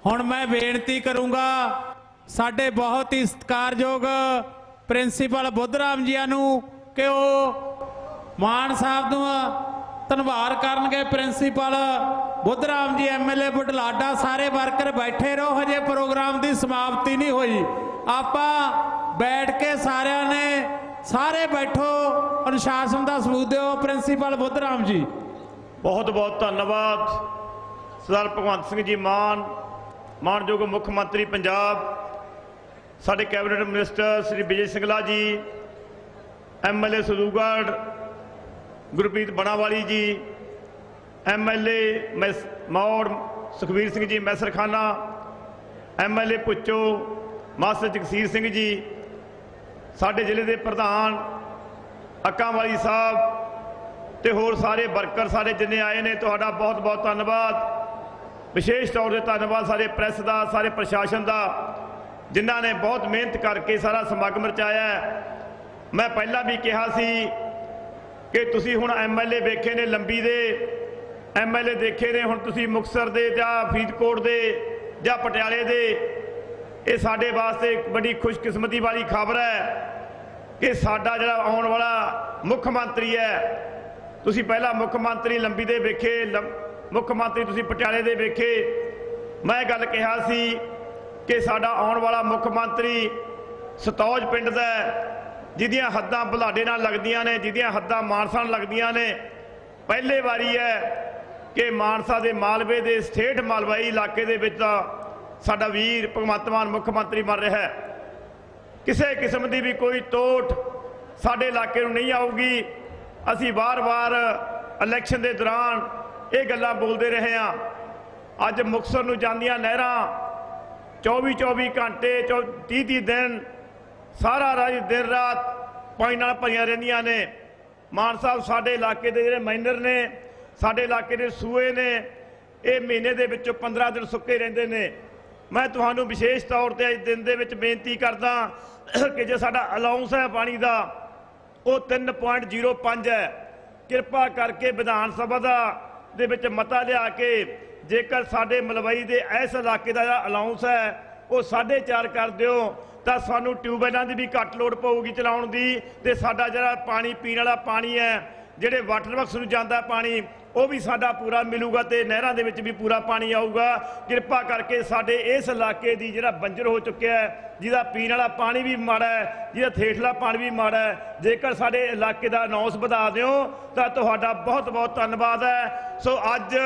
ਹੁਣ ਮੈਂ ਬੇਨਤੀ ਕਰੂੰਗਾ, ਸਾਡੇ ਬਹੁਤ ਹੀ ਸਤਿਕਾਰਯੋਗ ਪ੍ਰਿੰਸੀਪਲ ਬੁੱਧਰਾਮ ਜੀਆਂ ਨੂੰ ਕਿ ਉਹ ਮਾਨ ਸਾਹਿਬ ਨੂੰ ਧੰਨਵਾਦ ਕਰਨਗੇ। ਪ੍ਰਿੰਸੀਪਲ ਬੁੱਧਰਾਮ ਜੀ ਐਮਐਲਏ ਬੁਢਲਾਡਾ, ਸਾਰੇ ਵਰਕਰ ਬੈਠੇ ਰਹੋ, ਹਜੇ ਪ੍ਰੋਗਰਾਮ ਦੀ ਸਮਾਪਤੀ ਨਹੀਂ ਹੋਈ। ਆਪਾਂ ਬੈਠ ਕੇ ਸਾਰਿਆਂ ਨੇ, ਸਾਰੇ ਬੈਠੋ, ਅਨੁਸ਼ਾਸਨ ਦਾ ਸਬੂਤ ਦਿਓ, ਪ੍ਰਿੰਸੀਪਲ ਬੁੱਧਰਾਮ ਜੀ। ਬਹੁਤ ਬਹੁਤ ਧੰਨਵਾਦ। ਸਰਦਾਰ ਭਗਵੰਤ ਸਿੰਘ ਜੀ ਮਾਨ ਮਾਨਯੋਗ ਮੁੱਖ ਮੰਤਰੀ ਪੰਜਾਬ, ਸਾਡੇ cabinet minister Shri Vijay Singla ji MLA Sardulgarh Gurpreet Banawali ji MLA mess, Maur Sukhvir Singh ji Maisarkhana MLA ਪੁੱਚੋ master Jagsir Singh ji, ਸਾਡੇ ਜ਼ਿਲ੍ਹੇ ਦੇ ਪ੍ਰਧਾਨ ਅੱਕਾਂ ਵਾਲੀ ਸਾਹਿਬ ਤੇ ਹੋਰ ਸਾਰੇ ਵਰਕਰ ਸਾਰੇ ਜਿੰਨੇ ਆਏ ਨੇ, ਤੁਹਾਡਾ ਬਹੁਤ ਬਹੁਤ ਧੰਨਵਾਦ। ਵਿਸ਼ੇਸ਼ ਤੌਰ ਤੇ ਧੰਨਵਾਦ ਸਾਰੇ ਪ੍ਰੈਸ ਦਾ, ਸਾਰੇ ਪ੍ਰਸ਼ਾਸਨ ਦਾ, ਜਿਨ੍ਹਾਂ ਨੇ ਬਹੁਤ ਮਿਹਨਤ ਕਰਕੇ ਸਾਰਾ ਸਮਾਗਮ ਰਚਾਇਆ ਮੈਂ ਪਹਿਲਾਂ ਵੀ ਕਿਹਾ ਸੀ ਕਿ ਤੁਸੀਂ ਹੁਣ ਐਮਐਲਏ ਵੇਖੇ ਨੇ ਲੰਬੀ ਦੇ ਐਮਐਲਏ ਦੇਖੇ ਨੇ ਹੁਣ ਤੁਸੀਂ ਮੁਕਤਸਰ ਦੇ ਜਾਂ ਫਰੀਦਕੋਟ ਦੇ ਜਾਂ ਪਟਿਆਲੇ ਦੇ। ਇਹ ਸਾਡੇ ਵਾਸਤੇ ਬੜੀ ਖੁਸ਼ਕਿਸਮਤੀ ਵਾਲੀ ਖਬਰ ਹੈ ਕਿ ਸਾਡਾ ਜਿਹੜਾ ਆਉਣ ਵਾਲਾ ਮੁੱਖ ਮੰਤਰੀ ਹੈ, ਤੁਸੀਂ ਪਹਿਲਾਂ ਮੁੱਖ ਮੰਤਰੀ ਲੰਬੀ ਦੇ ਵੇਖੇ, ਲੰ- ਮੁੱਖ ਮੰਤਰੀ ਤੁਸੀਂ ਪਟਿਆਲੇ ਦੇ ਵੇਖੇ। ਮੈਂ ਗੱਲ ਕਿਹਾ ਸੀ ਕਿ ਸਾਡਾ ਆਉਣ ਵਾਲਾ ਮੁੱਖ ਮੰਤਰੀ ਸਤੌਜ ਪਿੰਡ ਦਾ ਜਿਹਦੀਆਂ ਹੱਦਾਂ ਬੁਲਾਡੇ ਨਾਲ ਲੱਗਦੀਆਂ ਨੇ, ਜਿਹਦੀਆਂ ਹੱਦਾਂ ਮਾਨਸਾ ਨਾਲ ਲੱਗਦੀਆਂ ਨੇ। ਪਹਿਲੇ ਵਾਰੀ ਹੈ ਕਿ ਮਾਨਸਾ ਦੇ ਮਾਲਵੇ ਦੇ ਸਟੇਟ ਮਾਲਵਾਈ ਇਲਾਕੇ ਦੇ ਵਿੱਚ ਤਾਂ ਸਾਡਾ ਵੀਰ ਭਗਵੰਤ ਮਾਨ ਮੁੱਖ ਮੰਤਰੀ ਬਣ ਰਿਹਾ ਹੈ। ਕਿਸੇ ਕਿਸਮ ਦੀ ਵੀ ਕੋਈ ਤੋਟ ਸਾਡੇ ਇਲਾਕੇ ਨੂੰ ਨਹੀਂ ਆਊਗੀ। ਅਸੀਂ ਵਾਰ-ਵਾਰ ਇਲੈਕਸ਼ਨ ਦੇ ਦੌਰਾਨ ਇਹ ਗੱਲਾਂ ਬੋਲਦੇ ਰਹੇ ਹਾਂ। ਅੱਜ ਮੁਕਤਸਰ ਨੂੰ ਜਾਂਦੀਆਂ ਨਹਿਰਾਂ 24-24 ਘੰਟੇ 30-30 ਦਿਨ, ਸਾਰਾ ਰਾਜ ਦਿਨ ਰਾਤ ਪਾਣੀ ਨਾਲ ਭਰੀਆਂ ਰਹਿੰਦੀਆਂ ਨੇ। ਮਾਨ ਸਾਹਿਬ, ਸਾਡੇ ਇਲਾਕੇ ਦੇ ਜਿਹੜੇ ਮਾਈਨਰ ਨੇ, ਸਾਡੇ ਇਲਾਕੇ ਦੇ ਸੂਏ ਨੇ, ਇਹ ਮਹੀਨੇ ਦੇ ਵਿੱਚੋਂ 15 ਦਿਨ ਸੁੱਕੇ ਰਹਿੰਦੇ ਨੇ। ਮੈਂ ਤੁਹਾਨੂੰ ਵਿਸ਼ੇਸ਼ ਤੌਰ ਤੇ ਅੱਜ ਦਿਨ ਦੇ ਵਿੱਚ ਬੇਨਤੀ ਕਰਦਾ ਕਿ ਜੇ ਸਾਡਾ ਅਲਾਉਂਸ ਹੈ ਪਾਣੀ ਦਾ, ਉਹ 3.05 ਹੈ। ਕਿਰਪਾ ਕਰਕੇ ਵਿਧਾਨ ਸਭਾ ਦਾ ਦੇ ਵਿੱਚ ਮਤਾ ਲਿਆ ਕੇ ਜੇਕਰ ਸਾਡੇ ਮਲਵਈ ਦੇ ਇਸ ਇਲਾਕੇ ਦਾ ਜਿਹੜਾ ਅਲਾਉਂਸ ਹੈ, ਉਹ 4.5 ਕਰ ਦਿਓ, ਤਾਂ ਸਾਨੂੰ ਟਿਊਬਵੈਲਾਂ ਦੀ ਵੀ ਘੱਟ ਲੋੜ ਪਊਗੀ ਚਲਾਉਣ ਦੀ ਤੇ ਸਾਡਾ ਜਿਹੜਾ ਪਾਣੀ ਪੀਣ ਵਾਲਾ ਪਾਣੀ ਹੈ, ਜਿਹੜੇ ਵਾਟਰ ਵਰਕਸ ਨੂੰ ਜਾਂਦਾ ਪਾਣੀ ਉਹ ਵੀ ਸਾਡਾ ਪੂਰਾ ਮਿਲੂਗਾ ਤੇ ਨਹਿਰਾਂ ਦੇ ਵਿੱਚ ਵੀ ਪੂਰਾ ਪਾਣੀ ਆਊਗਾ। ਕਿਰਪਾ ਕਰਕੇ ਸਾਡੇ ਇਸ ਇਲਾਕੇ ਦੀ ਜਿਹੜਾ ਬੰਜਰ ਹੋ ਚੁੱਕਿਆ ਹੈ, ਜਿਹਦਾ ਪੀਣ ਵਾਲਾ ਪਾਣੀ ਵੀ ਮਾੜਾ ਹੈ, ਜਿਹਦਾ ਥੇਠਲਾ ਪਾਣੀ ਵੀ ਮਾੜਾ ਹੈ, ਜੇਕਰ ਸਾਡੇ ਇਲਾਕੇ ਦਾ ਅਨਾਉਂਸ ਵਧਾ ਦਿਓ, ਤਾਂ ਤੁਹਾਡਾ ਬਹੁਤ ਬਹੁਤ ਧੰਨਵਾਦ ਹੈ। ਸੋ ਅੱਜ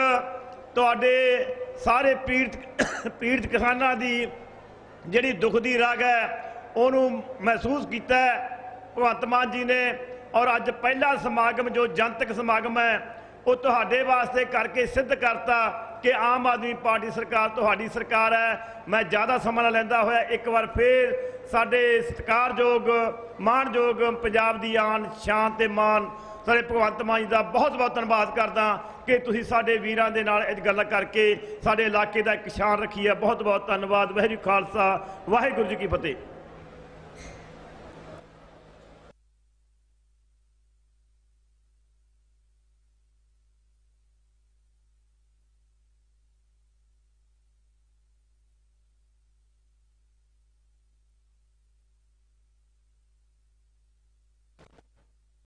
ਤੁਹਾਡੇ ਸਾਰੇ ਪੀੜਤ ਪੀੜਤ ਕਿਸਾਨਾਂ ਦੀ ਜਿਹੜੀ ਦੁੱਖ ਦੀ ਰਗ ਹੈ, ਉਹਨੂੰ ਮਹਿਸੂਸ ਕੀਤਾ ਭਗਵੰਤ ਮਾਨ ਜੀ ਨੇ ਔਰ ਅੱਜ ਪਹਿਲਾ ਸਮਾਗਮ ਜੋ ਜਨਤਕ ਸਮਾਗਮ ਹੈ ਉਹ ਤੁਹਾਡੇ ਵਾਸਤੇ ਕਰਕੇ ਸਿੱਧ ਕਰਤਾ ਕਿ ਆਮ ਆਦਮੀ ਪਾਰਟੀ ਸਰਕਾਰ ਤੁਹਾਡੀ ਸਰਕਾਰ ਹੈ। ਮੈਂ ਜ਼ਿਆਦਾ ਸਮਾਂ ਨਾ ਲੈਂਦਾ ਹੋਇਆ, ਇੱਕ ਵਾਰ ਫੇਰ ਸਾਡੇ ਸਤਿਕਾਰਯੋਗ ਮਾਣਯੋਗ ਪੰਜਾਬ ਦੀ ਆਨ ਸ਼ਾਨ ਤੇ ਮਾਨ ਸਾਡੇ ਭਗਵੰਤ ਮਾਨ ਜੀ ਦਾ ਬਹੁਤ ਬਹੁਤ ਧੰਨਵਾਦ ਕਰਦਾ ਕਿ ਤੁਸੀਂ ਸਾਡੇ ਵੀਰਾਂ ਦੇ ਨਾਲ ਇਹ ਗੱਲ ਕਰਕੇ ਸਾਡੇ ਇਲਾਕੇ ਦਾ ਇੱਕ ਸ਼ਾਨ ਰੱਖੀ ਹੈ। ਬਹੁਤ ਬਹੁਤ ਧੰਨਵਾਦ। ਵਾਹਿਗੁਰੂ ਖਾਲਸਾ, ਵਾਹਿਗੁਰੂ ਜੀ ਕੀ ਫਤਿਹ।